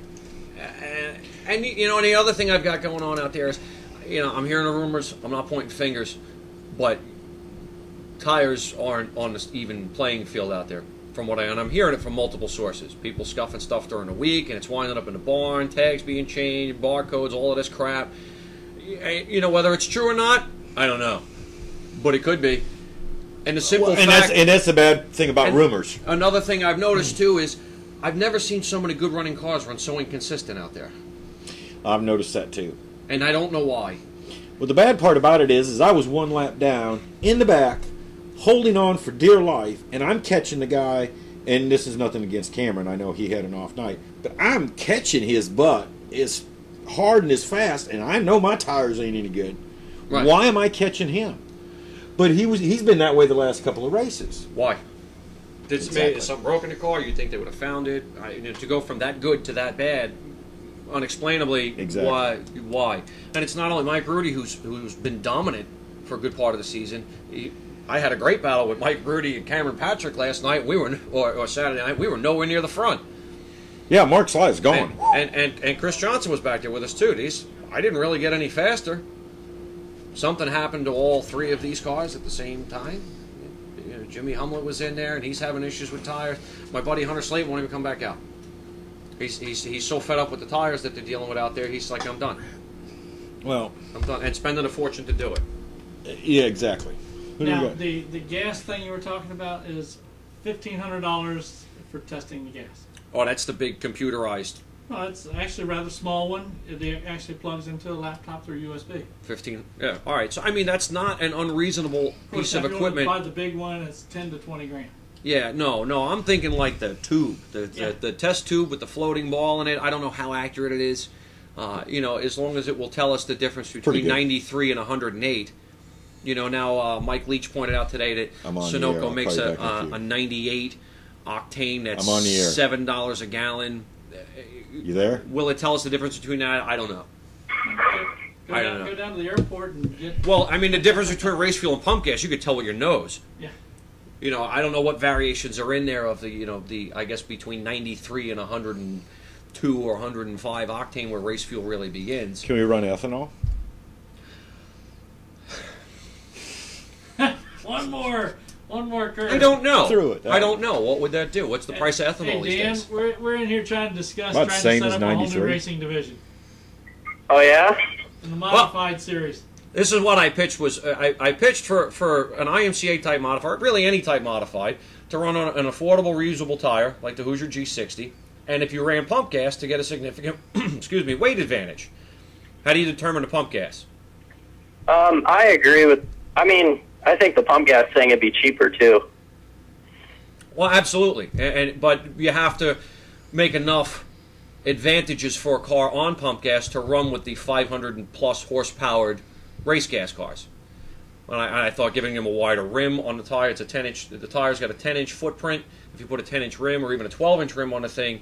And, and you know, and the other thing I've got going on out there is, you know, I'm hearing the rumors. I'm not pointing fingers, but tires aren't on the even playing field out there. From what I and I'm hearing it from multiple sources. People scuffing stuff during the week, and it's winding up in the barn. Tags being changed, barcodes, all of this crap. Eh, you know, whether it's true or not, I don't know, but it could be. And the simple and fact, that's and that's the bad thing about rumors. Another thing I've noticed hmm. too is I've never seen so many good running cars run so inconsistent out there, I've noticed that too. and I don't know why. Well, the bad part about it is, is I was one lap down in the back, holding on for dear life, and I'm catching the guy. And this is nothing against Cameron. I know he had an off night, but I'm catching his butt as hard and as fast, and I know my tires ain't any good. Right. Why am I catching him? But he was he's been that way the last couple of races. Why? Did Exactly. is something broken in the car? You think they would have found it? I, you know, to go from that good to that bad, unexplainably. Exactly. Why? Why? And it's not only Mike Rudy who's who's been dominant for a good part of the season. He, I had a great battle with Mike Rudy and Cameron Patrick last night. We were or, or Saturday night. We were nowhere near the front. Yeah, Mark Sly's gone. And, and and and Chris Johnson was back there with us too. These I didn't really get any faster. Something happened to all three of these cars at the same time. You know, Jimmy Humlet was in there, and he's having issues with tires. My buddy Hunter Slate won't even come back out. He's, he's, he's so fed up with the tires that they're dealing with out there. He's like, I'm done. Well, I'm done, and spending a fortune to do it. yeah, exactly. Who Now the the gas thing you were talking about is fifteen hundred dollars for testing the gas. Oh, that's the big computerized Well, it's actually a rather small one. It actually plugs into a laptop through USB. 15. Yeah, all right. So I mean, that's not an unreasonable Of course, piece of if you want equipment. buy the big one, it's ten to twenty grand. Yeah, no, no. I'm thinking like the tube, the the, Yeah. the test tube with the floating ball in it. I don't know how accurate it is. Uh, you know, as long as it will tell us the difference between 93 and 108. You know, now uh, Mike Leach pointed out today that I'm on the air. I'll Sunoco makes a, a uh, a 98 octane that's I'm on the air. seven dollars a gallon. Uh, you there? Will it tell us the difference between that? I don't know. Go, I down, don't know. go down to the airport and get. Well, I mean, the difference between race fuel and pump gas, you could tell with your nose. Yeah. You know, I don't know what variations are in there of the, you know, the I guess between 93 and 102 or 105 octane where race fuel really begins. Can we run ethanol? One more, one more curve. I don't know. Through it. I don't know. What would that do? What's the price of ethanol Hey these Dan, days? we're, we're in here trying to discuss About trying same to as set up a whole new 93. racing division Oh yeah. in the modified series. This is what I pitched was uh, I, I pitched for, for an IMCA type modifier, really any type modified, to run on an affordable reusable tire like the Hoosier G60, and if you ran pump gas to get a significant excuse me weight advantage. How do you determine the pump gas? Um, I agree with. I mean, I think the pump gas thing would be cheaper too. Well, absolutely, and, and but you have to make enough advantages for a car on pump gas to run with the 500 and plus horsepowered race gas cars. And I, I thought giving them a wider rim on the tire, it's a 10 inch. The tire's got a 10 inch footprint. If you put a 10 inch rim or even a 12 inch rim on the thing,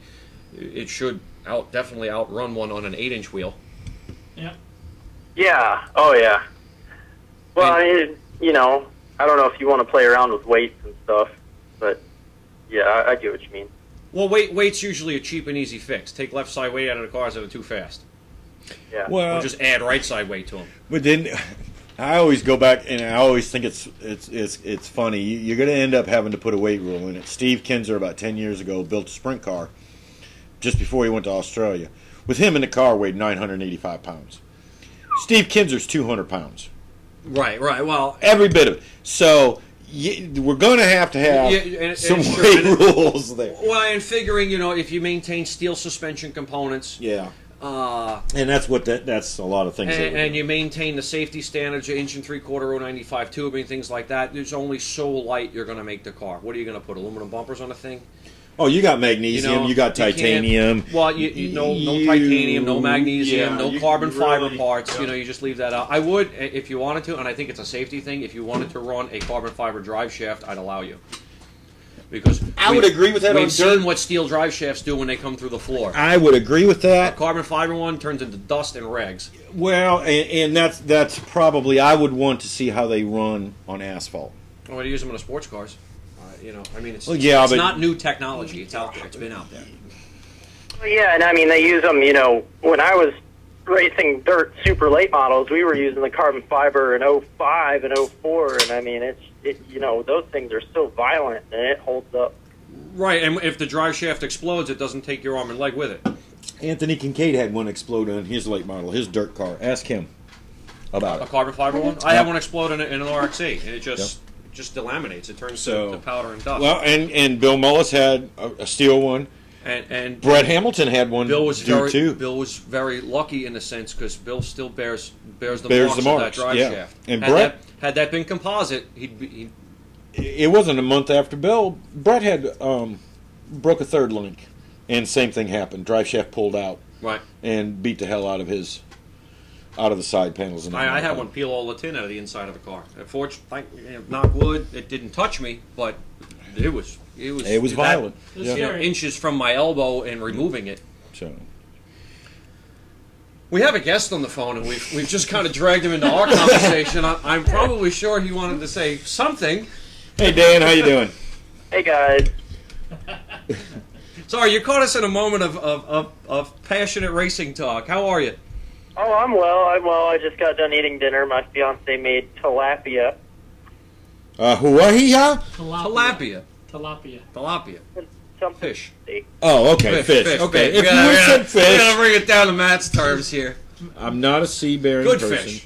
it should out definitely outrun one on an 8 inch wheel. Yeah. Yeah. Oh yeah. Well, I mean, you know, I don't know if you want to play around with weights and stuff, but yeah, I, I get what you mean. Well, weight weight's usually a cheap and easy fix. Take left side weight out of the cars that are too fast. Yeah. Well- or just add right side weight to them. But then I always go back and I always think it's it's it's it's funny. You- You're going to end up having to put a weight rule in it. Steve Kinser about ten years ago built a sprint car just before he went to Australia. With him in the car weighed 985 pounds. Steve Kinser's 200 pounds. Right, right. Well, Every bit of it. So y we're going to have to have Yeah, and- some true. weight And rules there. Well, and figuring, you know, if you maintain steel suspension components, Yeah, uh, and that's what that that's a lot of things. and, and you maintain the safety standards, your inch and three quarter 095 tubing, things like that, there's only so light you're going to make the car. What are you going to put? Aluminum bumpers on the thing? Oh, you got magnesium, you, know, got can't- titanium. well, you, you no no titanium, no magnesium, yeah, no carbon you fiber really- parts. yeah. You know, you just leave that out. I would, if you wanted to, and I think it's a safety thing. If you wanted to run a carbon fiber drive shaft, I'd allow you. Because I would agree with that We've on seen dirt. what steel drive shafts do when they come through the floor. I would agree with that. A carbon fiber one turns into dust and rags. Well, and, and that's that's probably I would want to see how they run on asphalt. Well, they use them in the sports cars. You know, I mean, it's, Well, yeah, it's but- not new technology. It's out there. It's been out there. Well, yeah, and I mean they use them. You know, when I was racing dirt super late models, we were using the carbon fiber in 05 and 04, and I mean it's it, you know those things are so violent and it holds up. Right, and if the drive shaft explodes, it doesn't take your arm and leg with it. Anthony Kincaid had one explode on his late model, his dirt car. Ask him about A it. carbon fiber one. I Yep. had one explode in, a, in an RXE, and it just just delaminates. It turns So- to, to powder and dust. Well, and and Bill Mullis had a, a steel one. and and Brett Hamilton had one. Bill was very too. Bill was very lucky in a sense because Bill still bears bears the Bears marks, the of that drive yeah. shaft. And had Brett- that, had that been composite, he'd be. He'd, It wasn't a month after Bill. Brett had um, broke a third link, and same thing happened. Drive shaft pulled out. Right. And beat the hell out of his, out of the side panels. And I, I had one peel all the tin out of the inside of the car. Unfortunately, you knock wood, it didn't touch me, but it was it was It was that- violent. you Yeah. know, inches from my elbow and removing it. So. We have a guest on the phone, and we've we've just kind of dragged him into our conversation. I, I'm probably sure he wanted to say something. Hey Dan, how you doing? Hey guys. Sorry, you caught us in a moment of, of, of, of passionate racing talk. How are you? Oh, I'm well. I'm well. I just got done eating dinner. My fiance made tilapia. Uh, Hawaii, huh? Tilapia. Tilapia. Tilapia. Some fish. Oh, okay, fish. Okay, if We you gotta- would said gotta- We gotta bring it down to Matt's terms here. I'm not a sea bearing Good person. fish.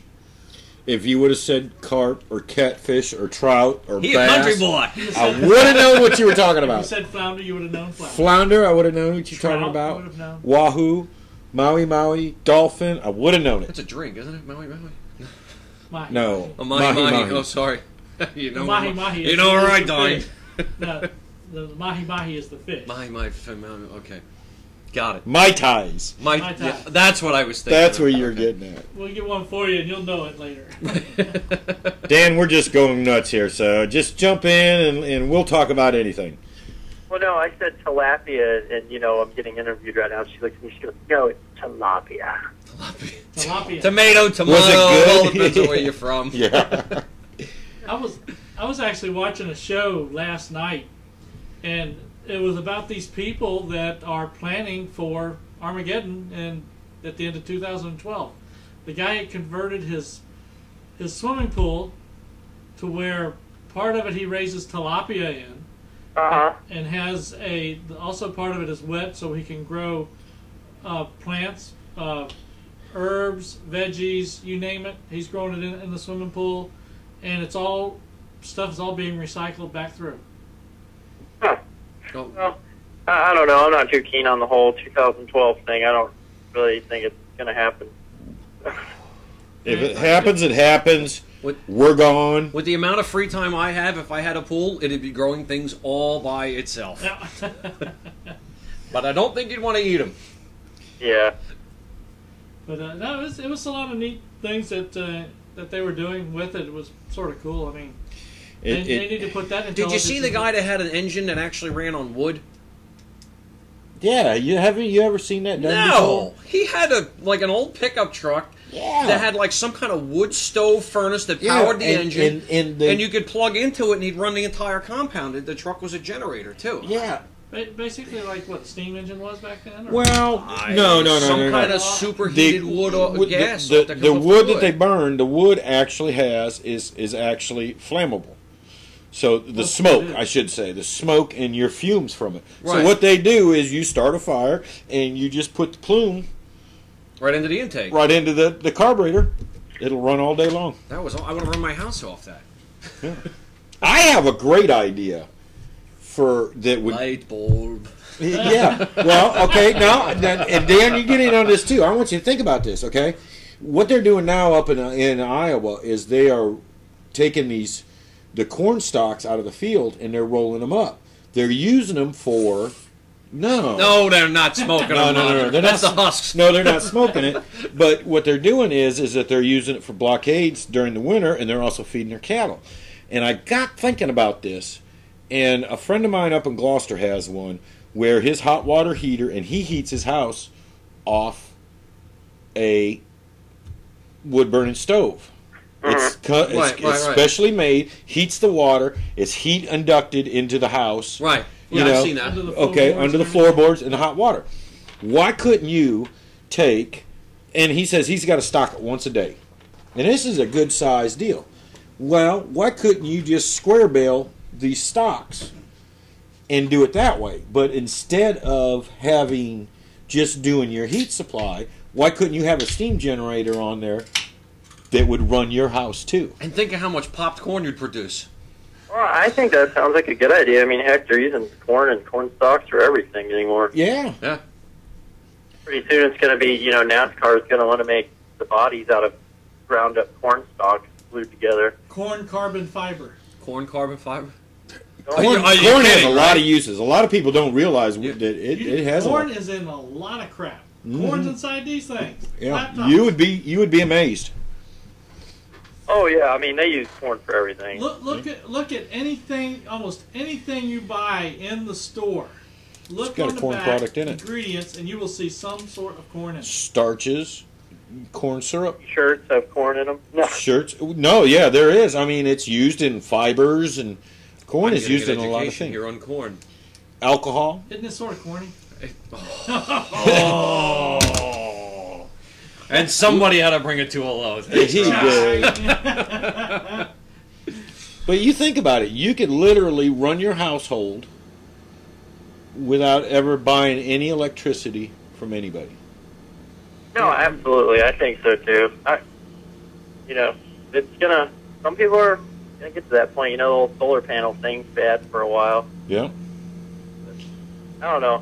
If you would have said carp or catfish or trout or He a bass, country boy. I would have known what you were talking If about. you said flounder, you would have known flounder. Flounder, I would have known what you're Trout, talking about. known. Wahoo, Maui Maui, dolphin, I would have known it. That's a drink, isn't it? Maui Maui. Mahi. No. Oh, mahi, mahi. Mahi. Oh, sorry. you know, mahi mahi. You is know, the- all is the no, the mahi mahi is the fish. Mahi, mahi, mahi. Okay, got it. Mai Tais. My, Mai Tai. yeah, that's what I was thinking. That's of. where you're Okay. getting at. We'll get one for you, and you'll know it later. Dan, we're just going nuts here, so just jump in and, and we'll talk about anything. Well, no, I said tilapia, and you know I'm getting interviewed right now. She looks at me. She goes, "No, it's tilapia." Tilapia. Tomato, tomato. Was it good? All depends on where you're from. Yeah. I was I was actually watching a show last night, and it was about these people that are planning for Armageddon and at the end of 2012. The guy had converted his his swimming pool to where part of it he raises tilapia in, Uh huh. and has a also part of it is wet so he can grow uh, plants, uh, herbs, veggies, you name it. He's growing it in, in the swimming pool, and it's all stuff is all being recycled back through. Well, I, I don't know. I'm not too keen on the whole 2012 thing. I don't really think it's going to happen. If it happens, it happens. With, We're gone. with the amount of free time I have, if I had a pool, it'd be growing things all by itself. But I don't think you'd want to eat them. Yeah. But uh, no, it was, it was a lot of neat things that uh, that they were doing with it. It was sort of cool. I mean, they, It- they need to put that. Did you see the guy that had an engine that actually ran on wood? Yeah, you haven't you ever seen that done No, before? he had a like an old pickup truck Yeah. that had like some kind of wood stove furnace that Yeah, powered the and- engine, and- and the- you could plug into it and he'd run the entire compound. The truck was a generator too. Yeah. Basically, like what steam engine was back then. Or? Well, I- no, no, no, some no, no. kind of superheated wood or wood- gas. The, that the, the off wood that they burn, the wood actually has is is actually flammable. So the What's smoke. I should say, the smoke and your fumes from it. Right. So what they do is you start a fire and you just put the plume right into the intake. right into the, the carburetor. It'll run all day long. That was. all- I want to run my house off that. I have a great idea for that would Light bulb. yeah. Well, okay. Now, and Dan, you get in on this too. I want you to think about this. Okay, what they're doing now up in in Iowa is they are taking these the corn stalks out of the field and they're rolling them up. They're using them for no. No, they're not smoking No, them. no, no, no. They're That's not, the husks. No, they're not smoking it. But what they're doing is, is that they're using it for blockades during the winter, and they're also feeding their cattle. And I got thinking about this, and a friend of mine up in Gloucester has one where his hot water heater, and he heats his house off a wood burning stove. Mm-hmm. It's, cu- it's, Right, right, it's right. specially made, heats the water, it's heat inducted into the house. Right. You Yeah, I've know, seen that. Under the okay, under the floorboards in the hot water. Why couldn't you take, and he says he's got to stock it once a day. And this is a good size deal. Well, why couldn't you just square bale these stocks and do it that way? But instead of having just doing your heat supply, why couldn't you have a steam generator on there that would run your house too? And think of how much popped corn you'd produce. Well, I think that sounds like a good idea. I mean, heck, they're using corn and corn stalks for everything anymore. Yeah. Yeah. Pretty soon it's going to be, you know, NASCAR is going to want to make the bodies out of ground up corn stalks glued together. Corn carbon fiber. Corn carbon fiber. Corn, Are you- are corn has a kidding, lot right? of uses. A lot of people don't realize that it, it has a Corn lot. is in a lot of crap. Mhm. Corn's inside these things. Yeah, Laptops. you would be you would be amazed. Oh yeah, I mean they use corn for everything. Look, look hmm? at look at anything, almost anything you buy in the store. Look got a on the corn back, product in it. Ingredients, and you will see some sort of corn in it. Starches, corn syrup, Shirts have corn in them. No. shirts. No, yeah, there is. I mean, it's used in fibers and corn I'm is used in a lot of education things. Here on corn. Alcohol. Isn't this sort of corny? Oh. And somebody had to bring it to a low. He did. But you think about it, you could literally run your household without ever buying any electricity from anybody. No, absolutely. I think so too. I, you know, it's gonna. Some people are gonna get to that point. You know, the whole solar panel thing's bad for a while. Yeah. I don't know.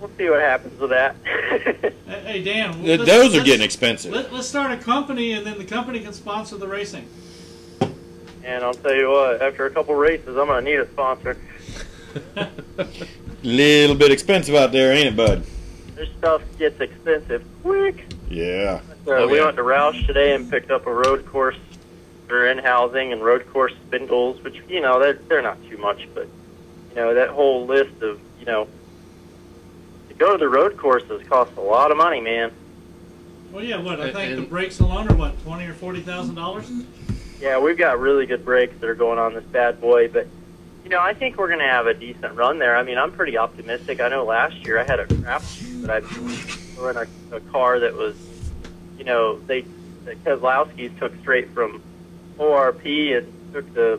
We'll see what happens with that. Hey, hey, Dan. Th- let's- those are let's- getting expensive. Let, let's start a company, and then the company can sponsor the racing. and I'll tell you what. After a couple races, I'm gonna need a sponsor. Little bit expensive out there, ain't it, bud? This stuff gets expensive quick. Yeah. So Oh, we yeah. went to Roush today and picked up a road course for in housing and road course spindles, which you know they're they're not too much, but you know that whole list of you know to go to the road courses costs a lot of money, man. Well, yeah. What I And- think the brakes alone are what twenty or forty thousand dollars. Yeah, we've got really good brakes that are going on this bad boy, but you know I think we're gonna have a decent run there. I mean I'm pretty optimistic. I know last year I had a crap, but I were in a, a car that was you know they the Kozlowski's took straight from ORP and took the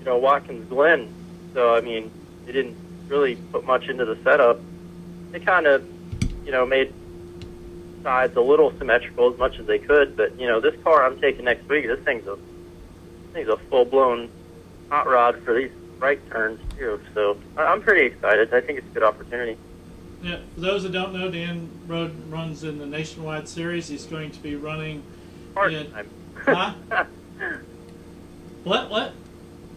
you know Watkins Glen. So I mean they didn't really put much into the setup. They kind of you know made sides a little symmetrical as much as they could, but you know this car I'm taking next week. This thing's a this thing's a full blown hot rod for these right turns too. So I'm pretty excited. I think it's a good opportunity. Yeah, for those that don't know, Dan Brode runs in the Nationwide Series. He's going to be running. Part in- time. Huh? What? What?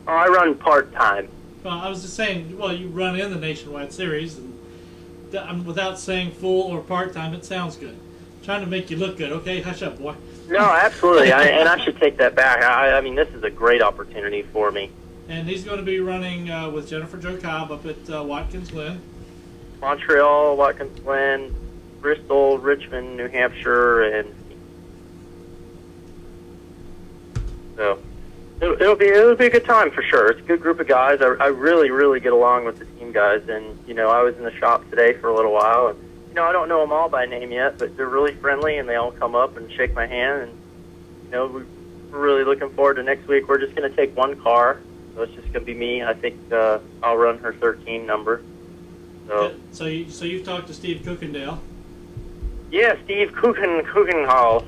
Oh, I run part time. Well, I was just saying. Well, you run in the Nationwide Series, and without saying full or part time, it sounds good. trying to make you look good. Okay, hush up, boy. No, absolutely, I, and I should take that back. I, I mean, this is a great opportunity for me. And he's going to be running uh, with Jennifer Jo Cobb up at uh, Watkins Glen. Montreal, Watkins Glen, Bristol, Richmond, New Hampshire, and so it'll, it'll be it'll be a good time for sure. It's a good group of guys. I, I really really get along with the team guys, and you know I was in the shop today for a little while, and you know I don't know them all by name yet, but they're really friendly, and they all come up and shake my hand, and you know we- we're really looking forward to next week. We're just going to take one car, so it's just going to be me. I think uh, I'll run her 13 number. So. So, you, so you've talked to Steve Cookendale. Yeah, Steve Kuchen Kuchenhall.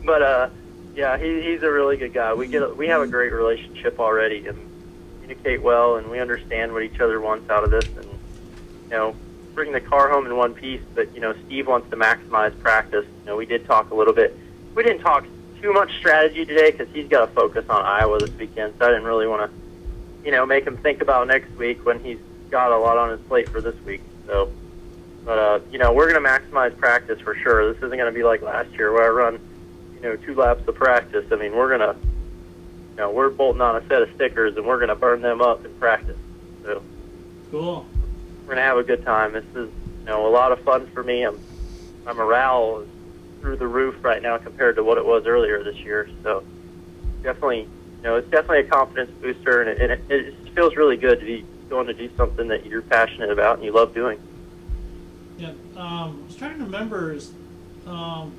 but uh, yeah, he, he's a really good guy. We get we have a great relationship already, and communicate well, and we understand what each other wants out of this, and you know, bring the car home in one piece. But you know, Steve wants to maximize practice. You know, we did talk a little bit. We didn't talk too much strategy today because he's got to focus on Iowa this weekend. So I didn't really want to, you know, make him think about next week when he's got a lot on his plate for this week. So. But uh, you know, we're going to maximize practice for sure. This isn't going to be like last year where I run, you know, two laps of practice. I mean, we're going to, you know, we're bolting on a set of stickers and we're going to burn them up in practice. So Cool. we're going to have a good time. This is, you know, a lot of fun for me. I'm, my morale is through the roof right now compared to what it was earlier this year. So definitely, you know, it's definitely a confidence booster, and it, and it, it feels really good to be going to do something that you're passionate about and you love doing. Yeah, um, I was trying to remember. Is, um,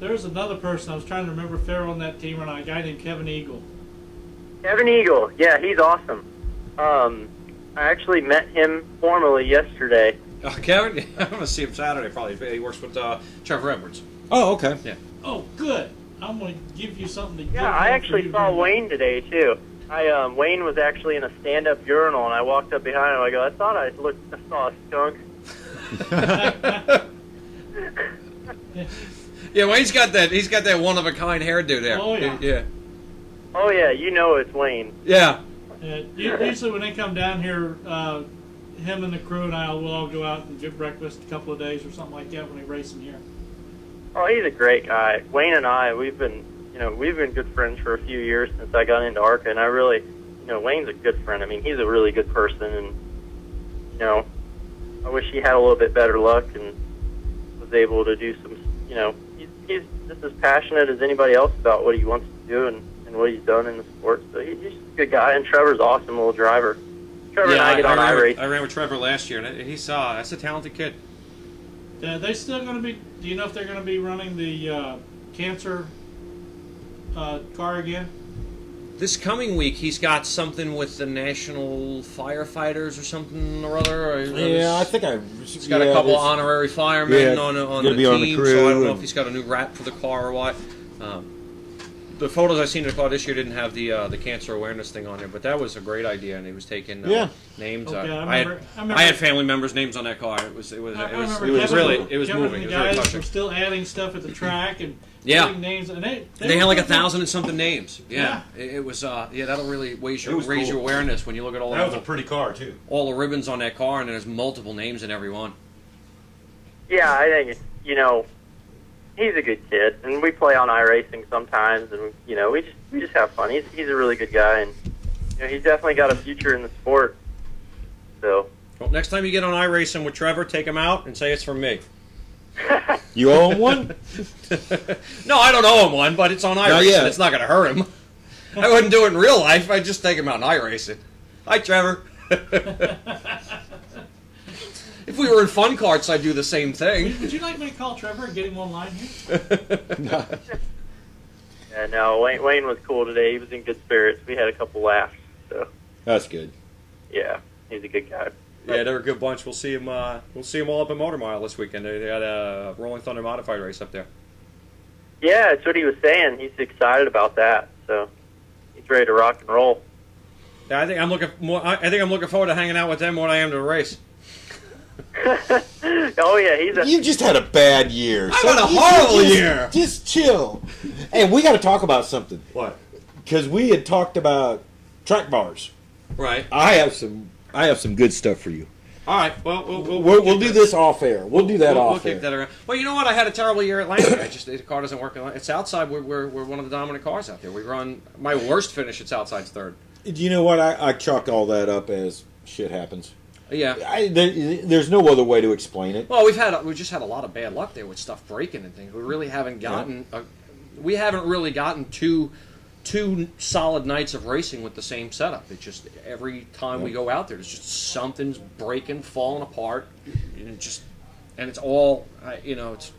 there's another person I was trying to remember if they're on that team or not. A guy named Kevin Eagle. Kevin Eagle, yeah, he's awesome. Um, I actually met him formally yesterday. Oh, Kevin, I'm gonna see him Saturday. Probably he works with uh, Trevor Edwards. Oh, okay. Yeah. Oh, good. I'm going to give you something to. Yeah, I actually saw Wayne today too. I um, Wayne was actually in a stand-up urinal, and I walked up behind him. I go, I thought I looked, I saw a skunk. Yeah, well, he's got that. He's got that one of a kind hairdo there. Oh, yeah. yeah. Oh yeah, you know it's Wayne. Yeah. Yeah, usually when they come down here, uh, him and the crew and I will all go out and get breakfast a couple of days or something like that when they race in here. Oh, he's a great guy. Wayne and I, we've been, you know, we've been good friends for a few years since I got into ARCA, and I really, you know, Wayne's a good friend. I mean, he's a really good person, and you know, I wish he had a little bit better luck and was able to do some, you know, he's, he's just as passionate as anybody else about what he wants to do and, and what he's done in the sport. So he, he's just a good guy, and Trevor's awesome little driver. Trevor and yeah, I get on ran, with, I ran with Trevor last year, and he saw that's a talented kid. Yeah, they still going to be. Do you know if they're going to be running the uh, cancer uh, car again? This coming week, he's got something with the National Firefighters or something or other. Or Yeah, I think I. He's got yeah, a couple there's- honourary firemen Yeah, on on the team, on the so I don't know if he's got a new wrap for the car or what. Um, the photos I've seen in the car this year didn't have the uh, the cancer awareness thing on there, but that was a great idea, and he was taking uh, Yeah. names. Okay, uh, I I, remember- had, I remember- I had family members' names on that car. It was it was I, it was, it was Kevin, really it was Kevin moving. and It was very guys touching. were still adding stuff at the track and Yeah. names, and they They, had like a thousand and something names. Yeah, It, it was. Uh, yeah, that'll really raise your raise cool. your awareness when you look at all That the, was a pretty car too. all the ribbons on that car, and there's multiple names in every one. Yeah, I think it's, you know he's a good kid, and we play on iRacing sometimes, and you know we just we just have fun. He's he's a really good guy, and you know he's definitely got a future in the sport. So Well, next time you get on iRacing with Trevor, take him out and say it's from me. You owe him one? no, I don't owe him one, but it's on Not iRacing. It's not going to hurt him. I wouldn't do it in real life. I'd just take him out and in iRacing. Hi, Trevor. if we were in fun carts, I'd do the same thing. Would you like me to call Trevor and get him online here? yeah, no, Wayne Wayne was cool today. He was in good spirits. We had a couple laughs. So That's good. yeah, he's a good guy. Yeah, they're a good bunch. We'll see them. Uh, we'll see him all up in Motor Mile this weekend. They, they got a Rolling Thunder modified race up there. Yeah, that's what he was saying. He's excited about that. So he's ready to rock and roll. Yeah, I think I'm looking more. I I think I'm looking forward to hanging out with them more than I am to the race. oh yeah, he's a. You just had a bad year. I've had a horrible just- year. Just chill. Hey, we got to talk about something. What? Because we had talked about track bars. Right. I have some. I have some good stuff for you. All right. Well, we'll we'll, We'll, we'll do this off air. We'll do that we'll, off we'll air. kick that around. Well, you know what? I had a terrible year at Lansing. I just the car doesn't work. It's outside. We're, we're, we're one of the dominant cars out there. We run my worst finish. It's outside's third. Do you know what? I, I chalk all that up as shit happens. Yeah. I, there, there's no other way to explain it. Well, we've had we just had a lot of bad luck there with stuff breaking and things. We really haven't gotten a, we haven't really gotten two two solid nights of racing with the same setup. It's just every time we go out there, it's just something's breaking, falling apart, and it just and it's all you know. It's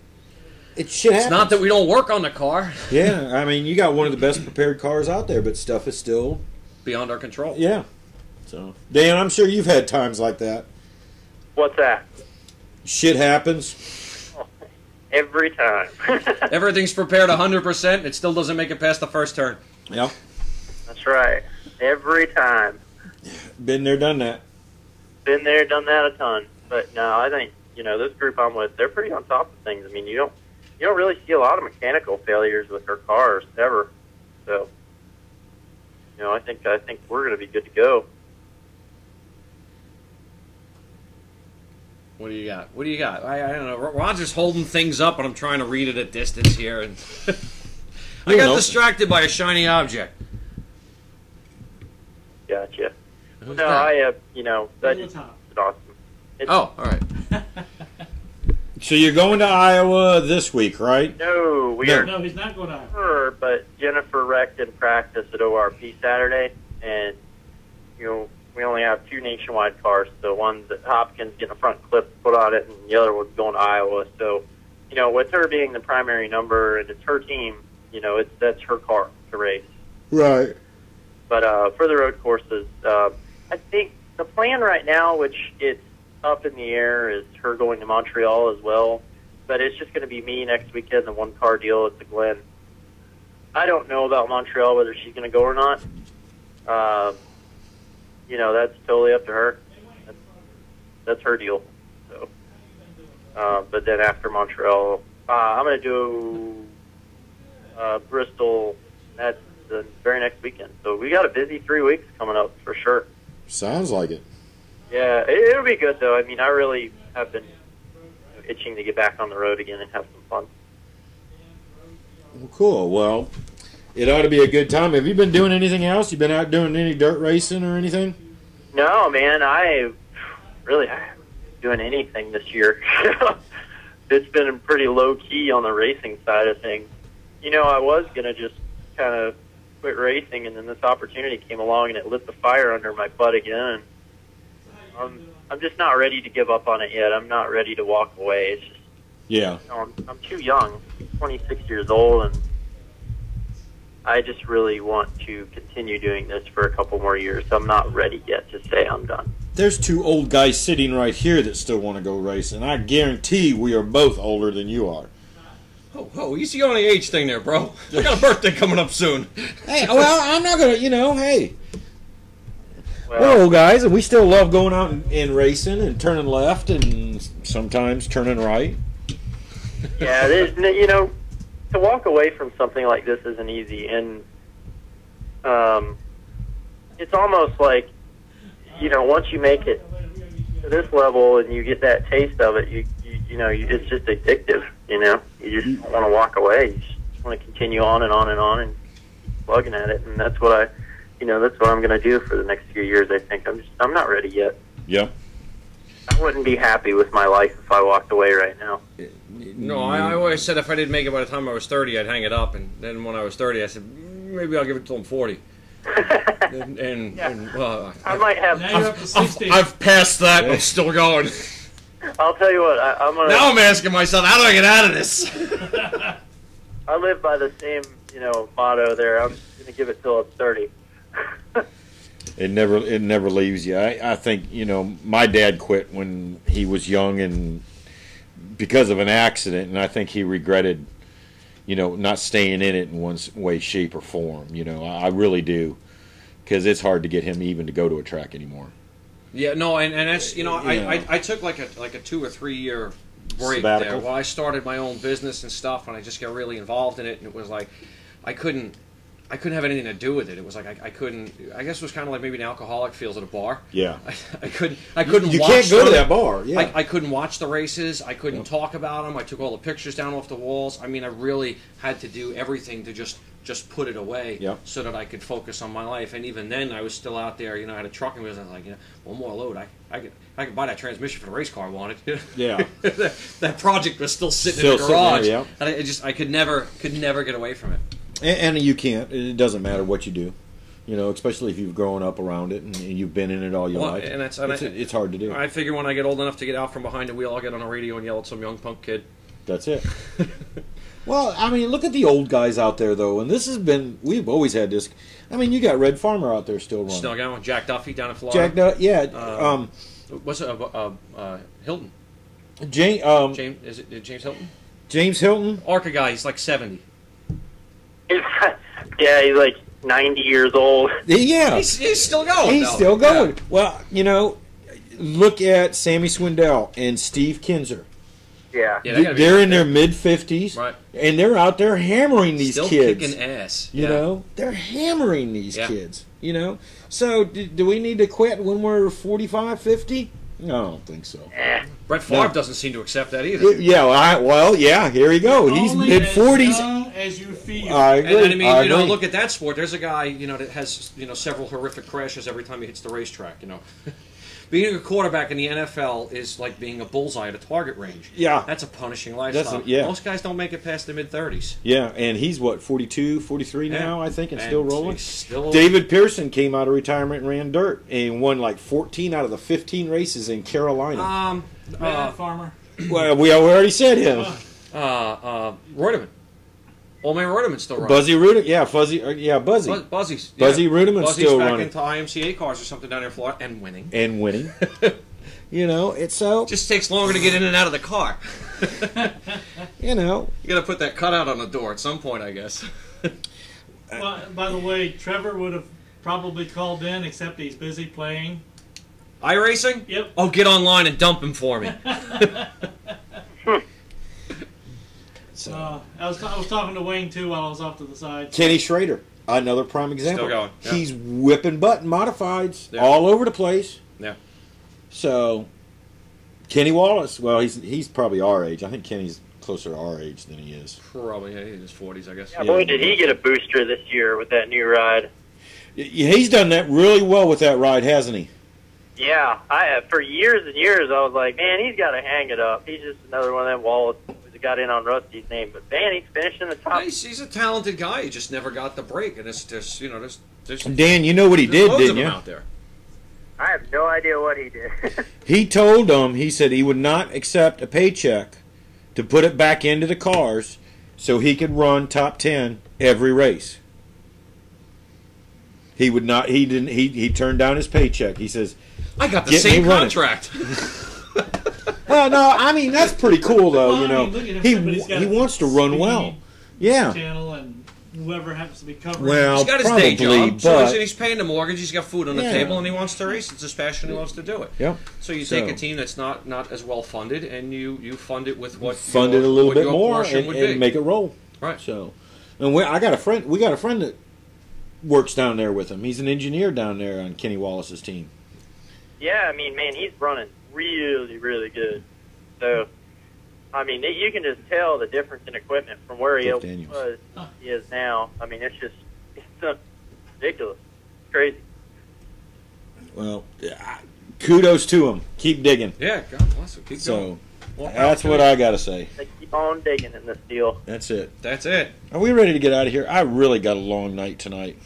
It shit it's happens. not that we don't work on the car yeah, I mean, you got one of the best prepared cars out there, but stuff is still. beyond our control. Yeah. So, Dan, I'm sure you've had times like that. What's that? Shit happens. Every time. Everything's prepared 100%, and it still doesn't make it past the first turn. Yeah. That's right. Every time. Been there, done that. Been there, done that a ton. But no, I think you know this group I'm with. They're pretty on top of things. I mean, you don't you don't really see a lot of mechanical failures with their cars ever. So, you know, I think I think we're going to be good to go. What do you got? What do you got? I, I don't know. Roger's holding things up, and I'm trying to read it at distance here, and I got know. distracted by a shiny object. Gotcha. Who's no, that? I uh, you know that Over the awesome. It's, Oh, all right. So you're going to Iowa this week, right? No, we No. are No, he's not going to. sure, but Jennifer wrecked in practice at ORP Saturday, and you know we only have two nationwide cars. So one's at Hopkins getting a front clip put on it, and the other one's going to Iowa. So you know, with her being the primary number and it's her team, you know, it's that's her car to race. Right. But uh, for the road courses, uh, I think the plan right now, which it's up in the air, is her going to Montreal as well. But it's just going to be me next weekend, the one car deal at the Glen. I don't know about Montreal whether she's going to go or not. Uh, you know, that's totally up to her. That's, that's her deal. So, uh, but then after Montreal, uh, I'm going to do uh, Bristol. That's the very next weekend. So we got a busy three weeks coming up for sure. Sounds like it. Yeah, it, it'll be good though. I mean, I really have been itching to get back on the road again and have some fun. Well, cool. Well, it ought to be a good time. Have you been doing anything else? You been out doing any dirt racing or anything? No, man, I really I haven't been doing anything this year. it's been pretty low key on the racing side of things. You know, I was gonna just kind of quit racing, and then this opportunity came along, and it lit the fire under my butt again. I'm I'm just not ready to give up on it yet. I'm not ready to walk away. It's just Yeah. you know, I'm, I'm too young, 26 years old, and I just really want to continue doing this for a couple more years. I'm not ready yet to say I'm done. There's two old guys sitting right here that still want to go racing. I guarantee we are both older than you are. Oh, oh, easy on the age thing there, bro. I got a birthday coming up soon. Hey, well, I'm not gonna, you know, hey. We're old guys, and we still love going out and, and racing and turning left and sometimes turning right. yeah, there's you know, to walk away from something like this isn't easy, and um, it's almost like you know, once you make it to this level and you get that taste of it, you you, you know, you, it's just addictive. You know, you just don't want to walk away. You just want to continue on and on and on and keep plugging at it, and that's what I, you know, that's what I'm going to do for the next few years. I think I'm just I'm not ready yet. Yeah. I wouldn't be happy with my life if I walked away right now. No, I, I always said if I didn't make it by the time I was 30, I'd hang it up. And then when I was 30, I said, "Mm, maybe I'll give it till I'm 40. and, and, and well, I might have. Now you're I've, I've passed that, but I'm still going. I'll tell you what. I, I'm gonna. Now I'm asking myself, how do I get out of this? I live by the same, you know, motto there. I'm going to give it till I'm 30. It never it never leaves you. I, I think you know my dad quit when he was young and because of an accident, and I think he regretted you know not staying in it in one way, shape, or form. You know, I, I really do because it's hard to get him even to go to a track anymore. Yeah, no, and, and that's you know, I, Yeah. I I took like a like a two or three year break Sabbatical. there. Well, I started my own business and stuff, and I just got really involved in it, and it was like I couldn't I couldn't have anything to do with it. It was like I, I couldn't. I guess it was kind of like maybe an alcoholic feels at a bar. Yeah. I, I couldn't. I couldn't. You watch can't go to that bar, yeah. I, I couldn't watch the races. I couldn't talk about them. I took all the pictures down off the walls. I mean, I really had to do everything to just just put it away Yep. so that I could focus on my life. And even then, I was still out there. You know, I had a trucking business. Like, you know, one more load, I, I could I could buy that transmission for the race car I wanted. Yeah. that, that project was still sitting Still in the sitting there, garage. yeah. And I just I could never could never get away from it. And, and you can't. It doesn't matter what you do. You know, especially if you've grown up around it and, and you've been in it all your Well, life. and that's- and it's, I- it's hard to do. I figure when I get old enough to get out from behind the wheel, I'll get on a radio and yell at some young punk kid. That's it. well, I mean, look at the old guys out there, though, and this has been. We've always had this. I mean, you got Red Farmer out there still running. Still going. Jack Duffy down in Florida. Jack, Duff- yeah. Uh, um, what's it? Uh, uh, uh, Hylton. James, um, James is it James Hylton? James Hylton. ARCA guy. He's like seventy. yeah, he's like 90 years old. Yeah, He's, he's still going. He's though. still going. Well, you know, look at Sammy Swindell and Steve Kinser. Yeah. Yeah, they they're in their mid fifties, Right. and they're out there hammering these Still kids. kicking ass. You Yeah. know, they're hammering these Yeah. kids. You know, so do, do we need to quit when we're 45, 50? No, I don't think so. Eh. Brett Favre No. doesn't seem to accept that either. Yeah, well, I, well, yeah. Here we go. He's mid forties. young as you feel. I agree. and I mean, I you know, agree. look at that sport. There's a guy, you know, that has you know several horrific crashes every time he hits the racetrack. You know, being a quarterback in the NFL is like being a bullseye at a target range. Yeah. that's a punishing That's lifestyle. a- yeah. most guys don't make it past the mid thirties. Yeah, and he's what 42, 43 Yeah. now, I think, and, And still rolling. he's still- David Pearson came out of retirement and ran dirt and won like fourteen out of the fifteen races in Carolina. Um, uh, farmer. well, we already said him. uh, uh, Reutimann. Old man Reutimann's still running. Buzzie Reutimann, yeah, Fuzzy, uh, yeah, Buzzie, Buzz, Buzzie's Buzzie yeah. Reutimann's Buzzie's still back running. into IMCA cars or something down there in Florida and winning. and winning. you know, it's so Just takes longer to get in and out of the car. you know. You got to put that cutout on the door at some point, I guess. By, by the way, Trevor would have probably called in, except he's busy playing. iRacing? Yep. Oh, get online and dump him for me. Uh, I was I was talking to Wayne too while I was off to the side. Kenny Schrader, another prime example. Still going, yeah. He's whipping butt in modifieds Yeah. all over the place. Yeah. So, Kenny Wallace, well, he's he's probably our age. I think Kenny's closer to our age than he is. Probably, yeah, in his 40s, I guess. Yeah, boy, did he get a booster this year with that new ride. Y- He's done that really well with that ride, hasn't he? Yeah, I have for years and years I was like, man, he's got to hang it up. He's just another one of them Wallaces that got in on Rusty's name. But man, he's finished in the top. He's, he's a talented guy. He just never got the break. And it's just, you know, there's, there's Dan, you know what he did, didn't you? out there. I have no idea what he did. He told them, he said he would not accept a paycheck to put it back into the cars so he could run top 10 every race. He would not, he didn't, he, he turned down his paycheck. He says, I got the same contract. well, no, I mean, that's pretty cool though, Well, you I know. mean, look at him, He, he wants to run well. Yeah. Channel and whoever happens to be covering. Well, he's got his probably, day job, but- he's, he's paying the mortgage. He's got food on the Yeah. table, and he wants to race. It's his passion. He loves to do it. Yep. So you So- take a team that's not not as well funded, and you you fund it with what fund your, it a little bit more and, and make it roll. Right. So, and we, I got a friend. We got a friend that works down there with him. He's an engineer down there on Kenny Wallace's team. yeah, I mean, man, he's running really, really good. So, I mean, you can just tell the difference in equipment from where he Jeff was, Daniels. he is now. I mean, it's just it's uh, ridiculous, it's crazy. Well, kudos to him. Keep digging. Yeah, God bless him. Keep So going. More power that's what. I got to say. They keep on digging in this deal. That's it. That's it. Are we ready to get out of here? I really got a long night tonight.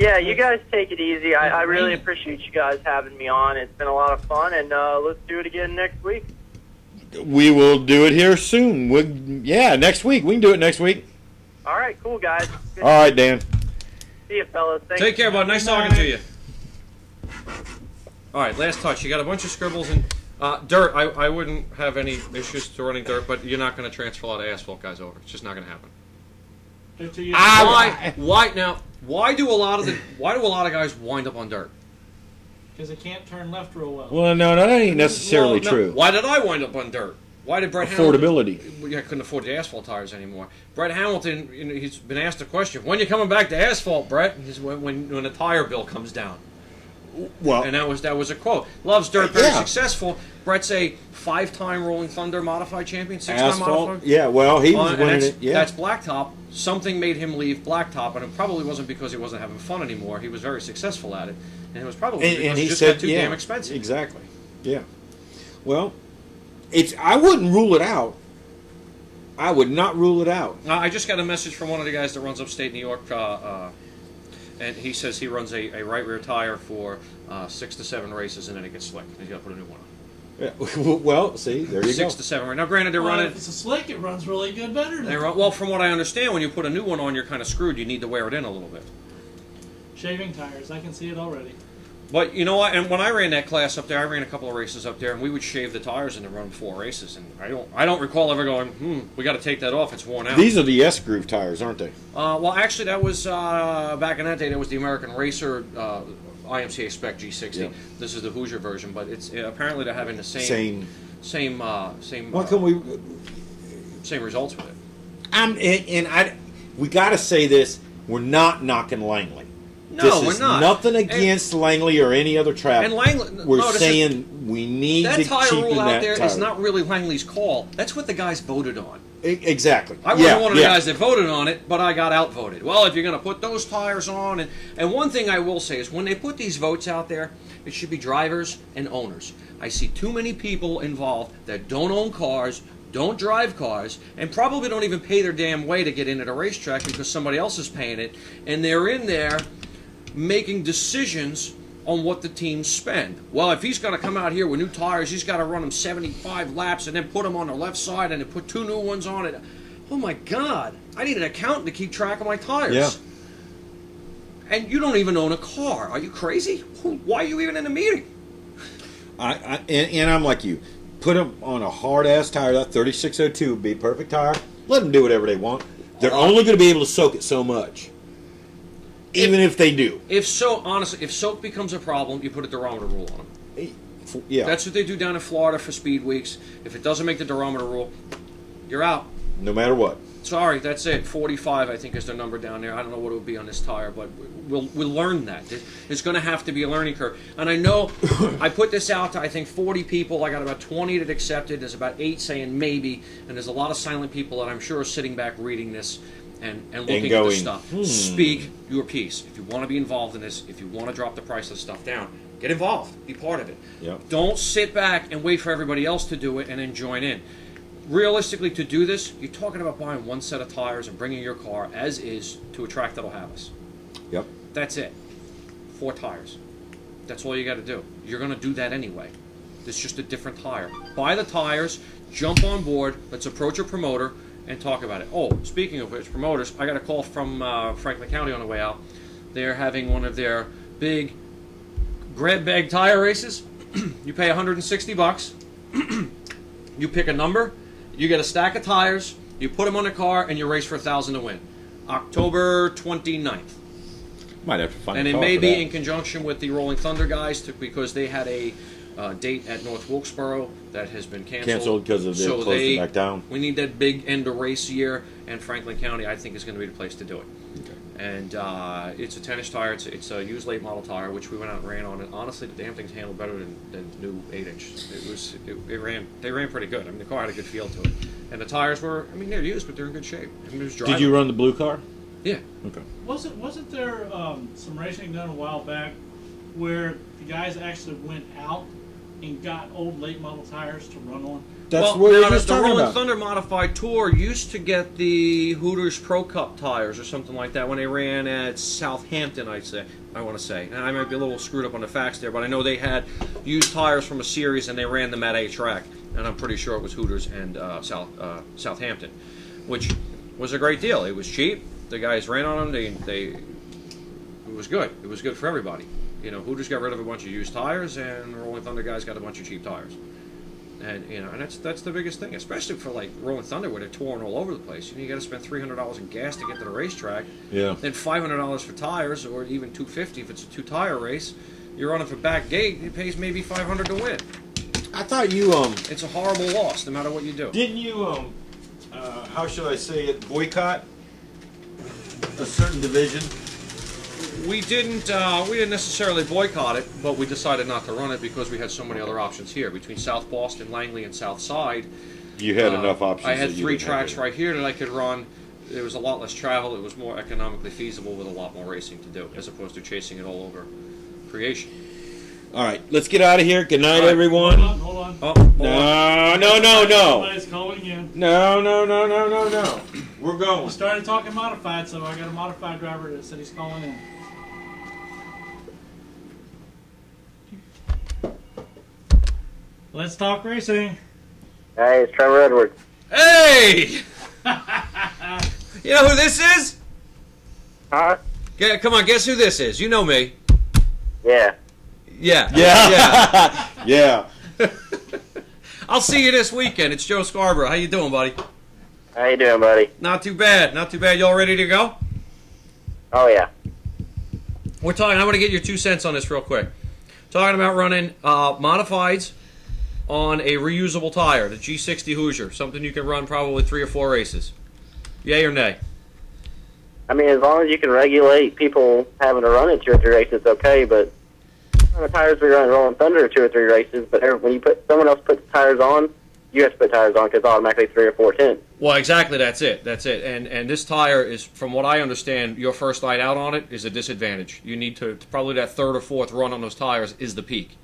Yeah, you guys take it easy. I, I really appreciate you guys having me on. It's been a lot of fun, and uh, let's do it again next week. We will do it here soon. we yeah, next week. We can do it next week. All right, cool guys. Good All right, Dan. See you, fellas. Thanks. Take care, bud. Nice talking to you. All right, last touch. You got a bunch of scribbles and uh, dirt. I, I wouldn't have any issues to running dirt, but you're not going to transfer a lot of asphalt guys over. It's just not going to happen. Until why? Why now? Why do a lot of the Why do a lot of guys wind up on dirt? Because they can't turn left real well. Well, no, no, that ain't necessarily Well, no, true. Why did I wind up on dirt? Why did Brett Affordability. Hamilton? Yeah, I couldn't afford the asphalt tires anymore. Brett Hamilton, you know, he's been asked a question: When you coming back to asphalt, Brett? He's when when, when the tire bill comes down. Well, and that was that was a quote. Loves dirt, very Yeah. successful. Brett's a five-time Rolling Thunder modified champion, six-time Asphalt. modified. Yeah, well, he was Uh, winning that's, it. Yeah. that's blacktop. Something made him leave blacktop, and it probably wasn't because he wasn't having fun anymore. He was very successful at it, and it was probably and, because and he just said, got too yeah, damn expensive. Exactly. Yeah. Well, it's. I wouldn't rule it out. I would not rule it out. Uh, I just got a message from one of the guys that runs upstate New York, uh, uh, and he says he runs a, a right rear tire for uh, six to seven races, and then it gets slick. He's got to put a new one on. Yeah. well, see, there you Six go. to seven. Right now, granted, they're Well, running. if it's a slick, it runs really good, better than They run, well, from what I understand, when you put a new one on, you're kind of screwed. You need to wear it in a little bit. shaving tires. I can see it already. But you know what? And when I ran that class up there, I ran a couple of races up there, and we would shave the tires and then run four races. And I don't, I don't recall ever going, hmm, we got to take that off. It's worn out. These are the S groove tires, aren't they? Uh, well, actually, that was uh, back in that day. That was the American Racer uh, IMCA Spec G60. Yeah. This is the Hoosier version, but it's uh, apparently they're having the same Same. same uh, same Why uh, can we? same results with it. I'm and, and I. We got to say this. We're not knocking Langley. No, this we're is not. Nothing against Langley or any other track. And Langley- we're no, saying we need That to tire rule out that there tire. is not really Langley's call. That's what the guys voted on. Exactly. I wasn't yeah, one of the yeah. guys that voted on it, but I got outvoted. Well, if you're going to put those tires on, and, and one thing I will say is when they put these votes out there, it should be drivers and owners. I see too many people involved that don't own cars, don't drive cars, and probably don't even pay their damn way to get in at a racetrack because somebody else is paying it, and they're in there making decisions on what the teams spend. Well, if he's going to come out here with new tires, he's got to run them 75 laps and then put them on the left side and then put two new ones on it. Oh my God! I need an accountant to keep track of my tires. Yeah. And you don't even own a car. Are you crazy? Why are you even in the meeting? I, I and, and I'm like you. Put them on a hard ass tire. That 3602 would be a perfect tire. Let them do whatever they want. They're uh, only going to be able to soak it so much. Even if, they do. If so, honestly, if soap becomes a problem, you put a durometer rule on them. Yeah. That's what they do down in Florida for speed weeks. If it doesn't make the durometer rule, you're out. no matter what. Sorry, that's it. 45, I think, is the number down there. I don't know what it would be on this tire, but we'll we'll learn that. It's going to have to be a learning curve. And I know I put this out to I think 40 people. I got about 20 that accepted. There's about eight saying maybe, and there's a lot of silent people that I'm sure are sitting back reading this and and looking at going, this stuff. "Hmm." Speak your piece. If you want to be involved in this, if you want to drop the price of stuff down, get involved. Be part of it. Yep. Don't sit back and wait for everybody else to do it and then join in. Realistically, to do this, you're talking about buying one set of tires and bringing your car as is to a track that'll have us. Yep. That's it. Four tires. That's all you got to do. You're going to do that anyway. It's just a different tire. Buy the tires, jump on board, let's approach a promoter and talk about it. Oh, speaking of which, promoters, I got a call from uh, Franklin County on the way out. They're having one of their big grab bag tire races. you pay 160 bucks. you pick a number, you get a stack of tires, you put them on a car, and you race for a thousand to win. October 29th. Might have to find And it may be that. in conjunction with the Rolling Thunder guys to, because they had a uh, date at North Wilkesboro that has been canceled. Canceled because of they so closed it they, back down. We need that big end of race year, and Franklin County, I think, is going to be the place to do it. Okay. And uh, it's a 10-inch tire. It's, it's a used late model tire, which we went out and ran on. And honestly, the damn thing's handled better than, than new 8-inch. It was it, it ran. They ran pretty good. I mean, the car had a good feel to it, and the tires were. I mean, they're used, but they're in good shape. I mean, it was Did you run the blue car? Yeah. Okay. Wasn't wasn't there um, some racing done a while back where the guys actually went out and got old late model tires to run on? That's well, what we now, were just the talking Rolling about. Thunder Modified Tour used to get the Hooters Pro Cup tires or something like that when they ran at Southampton. I'd say, I want to say. Now I might be a little screwed up on the facts there, but I know they had used tires from a series and they ran them at a track, and I'm pretty sure it was Hooters and uh, South uh, Southampton, which was a great deal. It was cheap. The guys ran on them. They they it was good. It was good for everybody. You know, Hooters got rid of a bunch of used tires, and Rolling Thunder guys got a bunch of cheap tires. And you know, and that's that's the biggest thing, especially for like Rolling Thunder, where they're touring all over the place. You, know, you got to spend three hundred dollars in gas to get to the racetrack. Yeah. Then five hundred dollars for tires, or even two fifty if it's a two tire race. You're running for back gate. It pays maybe five hundred to win. I thought you um. It's a horrible loss, no matter what you do. Didn't you um? Uh, how should I say it? Boycott a certain division. We didn't. Uh, we didn't necessarily boycott it, but we decided not to run it because we had so many other options here between South Boston, Langley, and South Side. You had Uh, enough options. I had three tracks right here that I could run. There was a lot less travel. It was more economically feasible with a lot more racing to do, as opposed to chasing it all over creation. All right, let's get out of here. Good night, All right. everyone. Hold on, hold on. Oh, hold on. No, no, no, no, Somebody's calling in. no, no, no, no, no, no. We're going. We going. started talking modified, so I got a modified driver that said he's calling in. Let's talk racing. Hey, it's Trevor Edwards. Hey! you know who this is? Huh? Yeah, come on, guess who this is? You know me. Yeah. Yeah. Yeah. Yeah. yeah. I'll see you this weekend. It's Joe Scarbrough. How you doing, buddy? How you doing, buddy? Not too bad. Not too bad. Y'all ready to go? Oh yeah. We're talking. I want to get your two cents on this real quick. Talking about running uh, modifieds on a reusable tire, the G60 Hoosier, something you can run probably three or four races. Yay or nay? I mean, as long as you can regulate people having to run it two or three races, it's okay. But on the tires we run Rolling Thunder two or three races, but when you put someone else puts tires on, you have to put tires on because automatically three or four tenths. Well, exactly. That's it. That's it. And and this tire is, from what I understand, your first night out on it is a disadvantage. You need to probably that third or fourth run on those tires is the peak.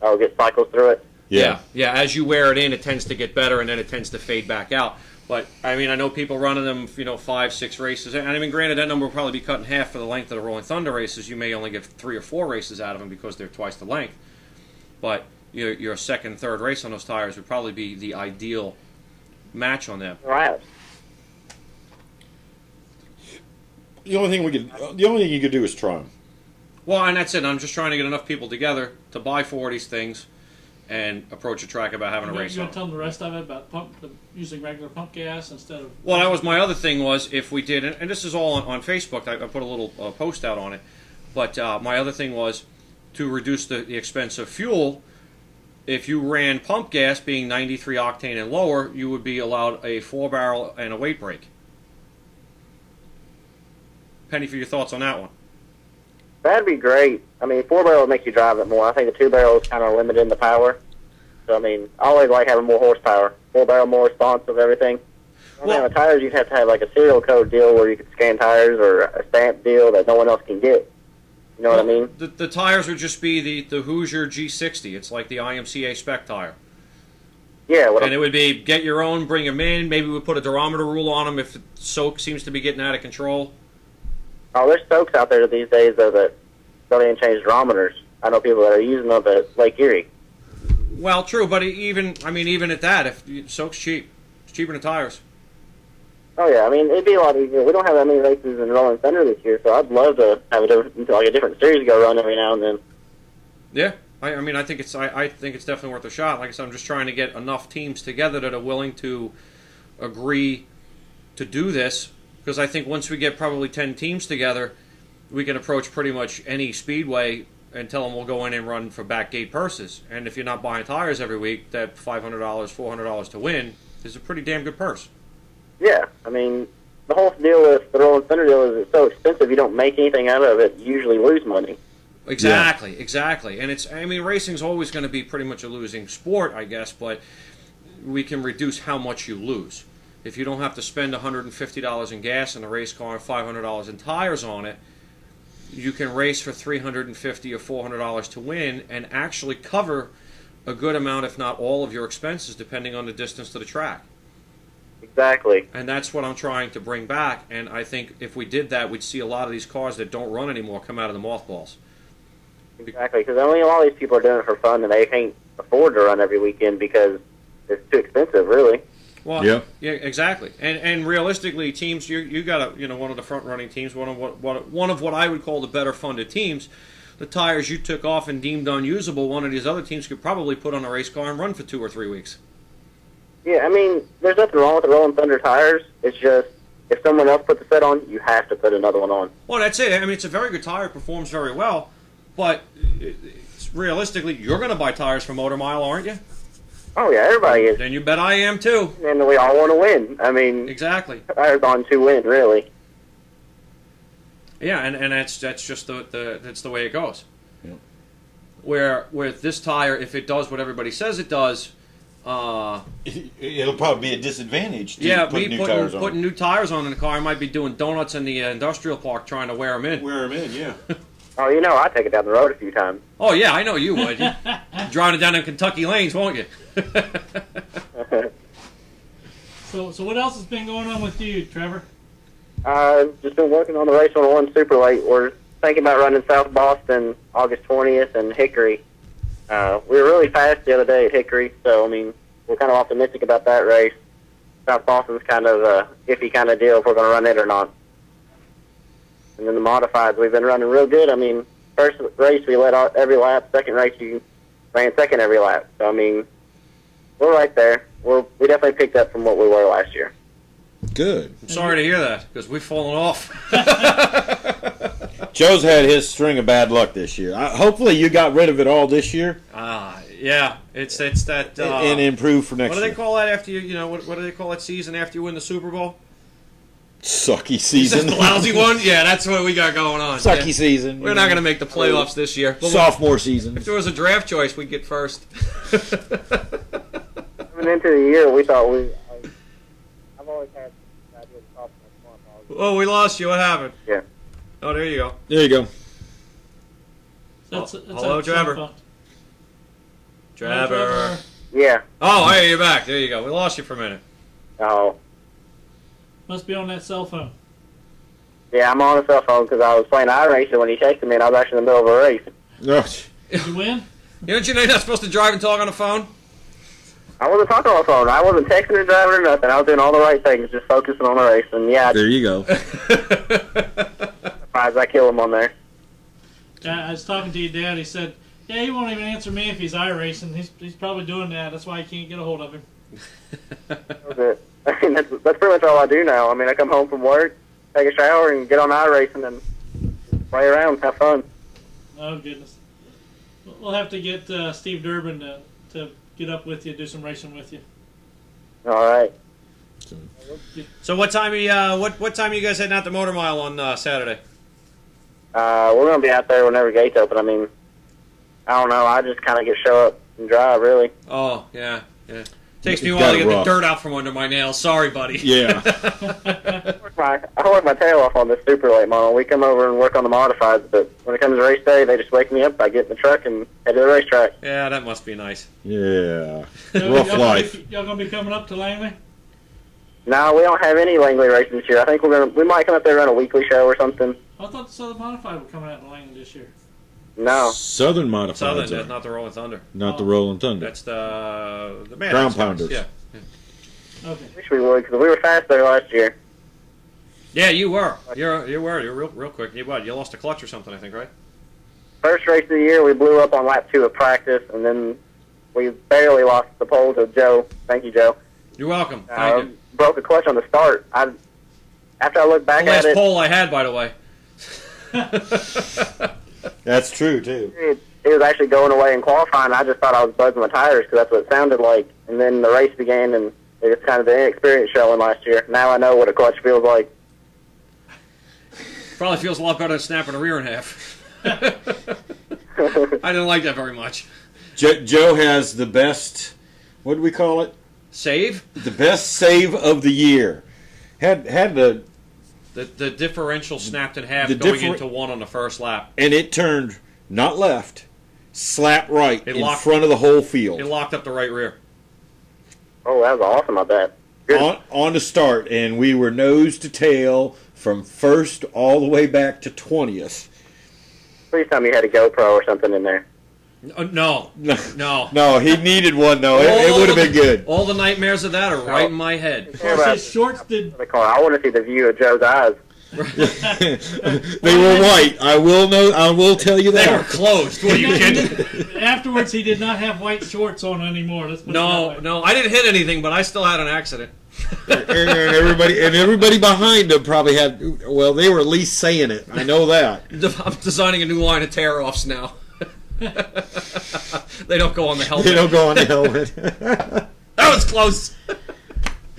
I'll get cycles through it. Yeah. yeah. As you wear it in, it tends to get better, and then it tends to fade back out. But I mean, I know people running them, you know, five, six races. And I mean, granted, that number will probably be cut in half for the length of the Rolling Thunder races. You may only get three or four races out of them because they're twice the length. But your your second, third race on those tires would probably be the ideal match on them. Right. The only thing we could, the only thing you could do is try them. Well, and that's it. I'm just trying to get enough people together to buy four of these things and approach a track about having a You race going on. to tell them the rest of it about pump, the, using regular pump gas instead of. Well, that was my other thing was if we did, and, and this is all on, on Facebook. I, I put a little uh, post out on it. But uh, my other thing was to reduce the, the expense of fuel. If you ran pump gas, being 93 octane and lower, you would be allowed a four barrel and a weight break. Penny, for your thoughts on that one. That'd be great. I mean, four barrel would make you drive it more. I think the two barrel is kind of limited in the power. So I mean, I always like having more horsepower. Four barrel, more responsive, everything. I mean, with tires, you'd have to have like a serial code deal where you could scan tires or a stamp deal that no one else can get. You know what I mean? The, the tires would just be the, the Hoosier G60. It's like the IMCA spec tire. Yeah. What and it would be get your own, bring them in. Maybe we put a durometer rule on them if the soak seems to be getting out of control. Oh, there's soaks out there these days though that don't even change durometers. I know people that are using them at Lake Erie. Well, true, but even I mean, even at that, if soak's cheap, it's cheaper than tires. Oh yeah, I mean it'd be a lot easier. We don't have that many races in Rolling Thunder this year, so I'd love to have a different, like a different series go run every now and then. Yeah, I, I mean, I think it's I, I think it's definitely worth a shot. Like I said, I'm just trying to get enough teams together that are willing to agree to do this because I think once we get probably ten teams together, we can approach pretty much any speedway and tell them we'll go in and run for back gate purses. And if you're not buying tires every week, that five hundred dollars, four hundred dollars to win is a pretty damn good purse. Yeah, I mean the whole deal with the Rolling Thunder deal is it's so expensive. You don't make anything out of it. You usually lose money. Exactly, exactly. And it's I mean racing's always going to be pretty much a losing sport, I guess, but we can reduce how much you lose. If you don't have to spend $150 in gas in a race car and $500 in tires on it, you can race for 350 or $400 to win and actually cover a good amount if not all of your expenses depending on the distance to the track. Exactly. And that's what I'm trying to bring back. And I think if we did that, we'd see a lot of these cars that don't run anymore come out of the mothballs. Exactly, because mean a lot of these people are doing it for fun and they can't afford to run every weekend because it's too expensive, really. Well, Yeah. yeah, exactly. And and realistically, teams you you got a you know one of the front running teams, one of what, what one of what I would call the better funded teams. The tires you took off and deemed unusable, one of these other teams could probably put on a race car and run for two or three weeks. Yeah, I mean, there's nothing wrong with the Rolling Thunder tires. It's just if someone else puts a set on, you have to put another one on. Well, that's it. I mean, it's a very good tire, performs very well, but it's, realistically, you're going to buy tires for Motor Mile, aren't you? Oh yeah, everybody is. Then you bet I am too. And we all want to win. I mean, exactly. Tires on to win, really. Yeah, and, and that's that's just the, the that's the way it goes. Yeah. Where with this tire, if it does what everybody says it does, uh, It'll probably be a disadvantage. To yeah, put me new putting tires on. putting new tires on in the car, I might be doing donuts in the uh, industrial park trying to wear them in. Wear them in, yeah. Oh, you know, I take it down the road a few times. Oh yeah, I know you would. You driving it down in Kentucky lanes, won't you? So, so what else has been going on with you, Trevor? Uh, just been working on the race on one super late. We're thinking about running South Boston August 20th and Hickory. Uh, we were really fast the other day at Hickory, so I mean we're kind of optimistic about that race. South Boston's kind of a iffy kind of deal if we're going to run it or not. And then the modifieds, we've been running real good. I mean, first race we led out every lap. Second race we ran second every lap. So I mean, we're right there. We're we definitely picked up from what we were last year. Good. I'm sorry to hear that because we've fallen off. Joe's had his string of bad luck this year. I, hopefully, you got rid of it all this year Ah, yeah, it's it's that uh, and improve for next What do they year. call that after you? You know what? What do they call that season after you win the Super Bowl? Sucky season. that the lousy one? Yeah, that's what we got going on. Sucky Yeah. season. We're not going to make the playoffs this year. But Sophomore season. If there was a draft choice, we'd get first. I mean, Coming into the year, we thought we. I, I've always had the idea of top Oh, we lost you. What happened? Yeah. Oh, there you go. There you go. That's, that's Hello, Trevor. Trevor. Yeah. Oh, hey, you're back. There you go. We lost you for a minute. Oh. Must be on that cell phone. Yeah, I'm on a cell phone because I was playing iRacing when he texted me, and I was actually in the middle of a race. Did you win? You don't you know you're not supposed to drive and talk on the phone? I wasn't talking on the phone. I wasn't texting or driving or nothing. I was doing all the right things, just focusing on the race. And yeah, There you go. surprised I killed him on there. Uh, I was talking to your dad. He said, "Yeah, he won't even answer me if he's iRacing. He's he's probably doing that. That's why I can't get a hold of him." That was it. I mean, that's, that's pretty much all I do now. I mean, I come home from work, take a shower, and get on iRacing and play around, have fun. Oh goodness. We'll have to get uh, Steve Durbin to, to get up with you, do some racing with you. All right. So what time? Are you, uh, what what time are you guys heading out to Motor Mile on uh, Saturday? Uh, we're gonna be out there whenever gates open. I mean, I don't know. I just kind of get show up and drive, really. Oh yeah, yeah. Takes me a while to get rough. the dirt out from under my nails. Sorry, buddy. Yeah. My, I work my tail off on this super late model. We come over and work on the modifieds, but when it comes to race day, they just wake me up. I get in the truck and head to the racetrack. yeah, that must be nice. Yeah. Y'all- Rough y'all life. Gonna be, y'all gonna be coming up to Langley? No, we don't have any Langley racing this year. I think we're gonna we might come up there and run a weekly show or something. I thought the Southern Modified were coming out to Langley this year. No. Southern modifieds Southern, are. that's not the Rolling Thunder. Not the Rolling Thunder. That's the the man. Ground that's pounders. Yeah. Okay. Wish we would because we were fast there last year. Yeah, you were. You're you were. You're real real quick. You what? You lost a clutch or something, I think, right? First race of the year, we blew up on lap two of practice, and then we barely lost the pole to Joe. Thank you, Joe. You're welcome. Thank Uh, you. broke the clutch on the start. I after I looked The back last at it, pole I had, by the way. That's true too. it, it was actually going away in qualifying. I just thought I was buzzing my tires because that's what it sounded like. And then the race began, and it was kind of the inexperience showing last year. Now I know what a clutch feels like. Probably feels a lot better than snapping a rear in half. I didn't like that very much. Jo- Joe has the best. What do we call it? Save The best save of the year. Had had the the the differential snapped in half the going differ- into one on the first lap. and it turned not left, slap right It in locked- front of the whole field. It locked up the right rear. Oh, that was awesome! I bet. on, on to start, and we were nose to tail from first all the way back to twentieth. Please tell me you had a GoPro or something in there. Uh, no, no, No, he needed one though. It, it would have been good. All the nightmares of that are right in my head. Of course, his shorts did. The car. I want to see the view of Joe's eyes. they were white. I will know. I will tell you that. They were closed. What are you kidding? Afterwards, he did not have white shorts on anymore. Let's put it that No, no, I didn't hit anything, but I still had an accident. and, and everybody and everybody behind him probably had. Well, they were at least saying it. I know that. I'm designing a new line of tear offs now. they don't go on the helmet. They don't go on the helmet. That was close.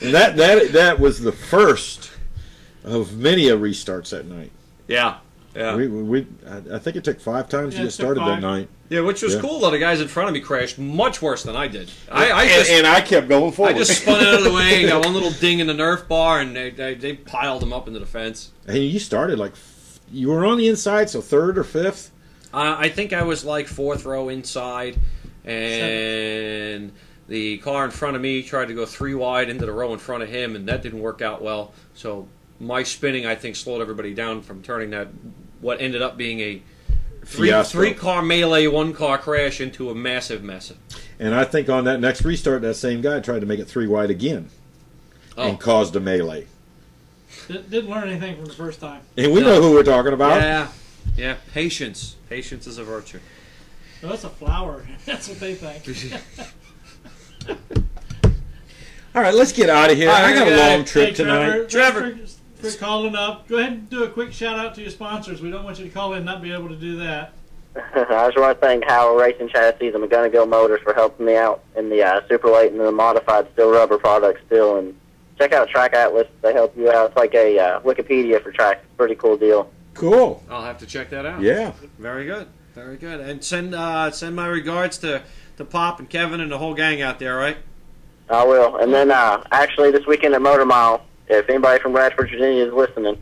And that that that was the first of many a restarts that night. Yeah, yeah. We, we, we I, I think it took five times Yeah, to get took started that night. Yeah, which was Yeah. cool though. The guys in front of me crashed much worse than I did. I, I and, just and I kept going forward. I just spun out of the way and got one little ding in the Nerf bar, and they, they, they piled them up into the fence. and you started like f- you were on the inside, so third or fifth. Uh, I think I was like fourth row inside, and the car in front of me tried to go three wide into the row in front of him, and that didn't work out well. So my spinning, I think, slowed everybody down from turning that what ended up being a three Fiasco. three car melee, one car crash into a massive mess. And I think on that next restart, that same guy tried to make it three wide again, Oh. and caused a melee. Did- Didn't learn anything from the first time. And we No. know who we're talking about. Yeah, yeah. Patience, patience is a virtue. Well, that's a flower. That's what they think. All right, let's get out of here. All I right, got a okay. long trip Hey, tonight. Trevor, thanks For, for calling up. Go ahead and do a quick shout out to your sponsors. We don't want you to call in and not be able to do that. I just want to thank Howell Racing Chassis and Gonna Go Motors for helping me out in the uh, super late and the modified steel rubber products still. And check out Track Atlas; they help you out. It's like a uh, Wikipedia for tracks. Pretty cool deal. Cool. I'll have to check that out. Yeah. Very good. Very good. And send uh, send my regards to, to Pop and Kevin and the whole gang out there, right? I will. And then, uh, actually, this weekend at Motor Mile, if anybody from Radford, Virginia is listening,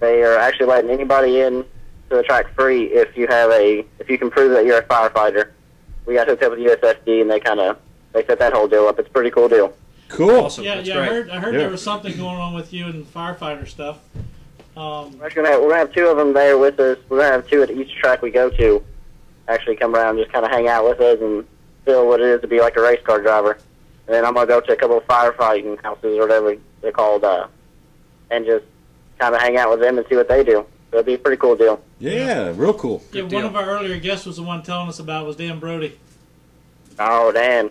they are actually letting anybody in to the track free if you have a if you can prove that you're a firefighter. We got hooked up with USSD, and they kind of they set that whole deal up. It's a pretty cool deal. Cool. yeah, yeah. I heard, I heard there was something going on with you and firefighter stuff. Um, We're gonna have, we're gonna have two of them there with us. We're gonna have two at each track we go to. Actually, come around, and just kind of hang out with us and feel what it is to be like a race car driver. And then I'm gonna go to a couple of firefighting houses or whatever they're called, uh, and just kind of hang out with them and see what they do. So it'd be a pretty cool deal. Yeah, real cool. yeah, one of our earlier guests was the one telling us about was Dan Brode. Oh, Dan,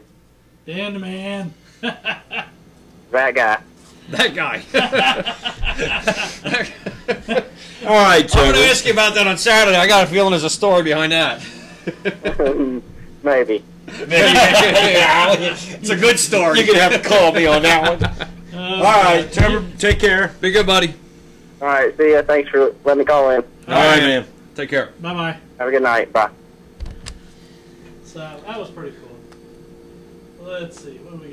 Dan the man. that guy. That guy. All right, I'm going to ask you about that on Saturday. I got a feeling there's a story behind that. Maybe. it's a good story. You're gonna have to call me on that one. Uh, All right, Trevor. Take care. Be good, buddy. All right, see ya. Thanks for letting me call in. All right, man. Take care. Bye bye. Have a good night. Bye. So that was pretty cool. Let's see, what do we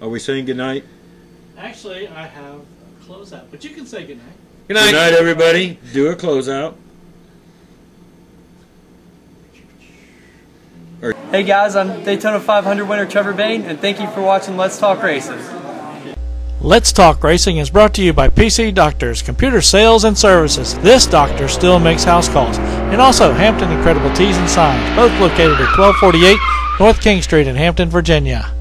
Are we saying goodnight? Actually, I have a closeout, but you can say goodnight. Good night. Good night, everybody. Do a closeout. Hey guys, I'm Daytona 500 winner Trevor Bayne, and thank you for watching Let's Talk Racing. Let's Talk Racing is brought to you by PC Doctors, Computer Sales and Services. This doctor still makes house calls. And also Hampton Incredible Tees and Signs, both located at 1248 North King Street in Hampton, Virginia.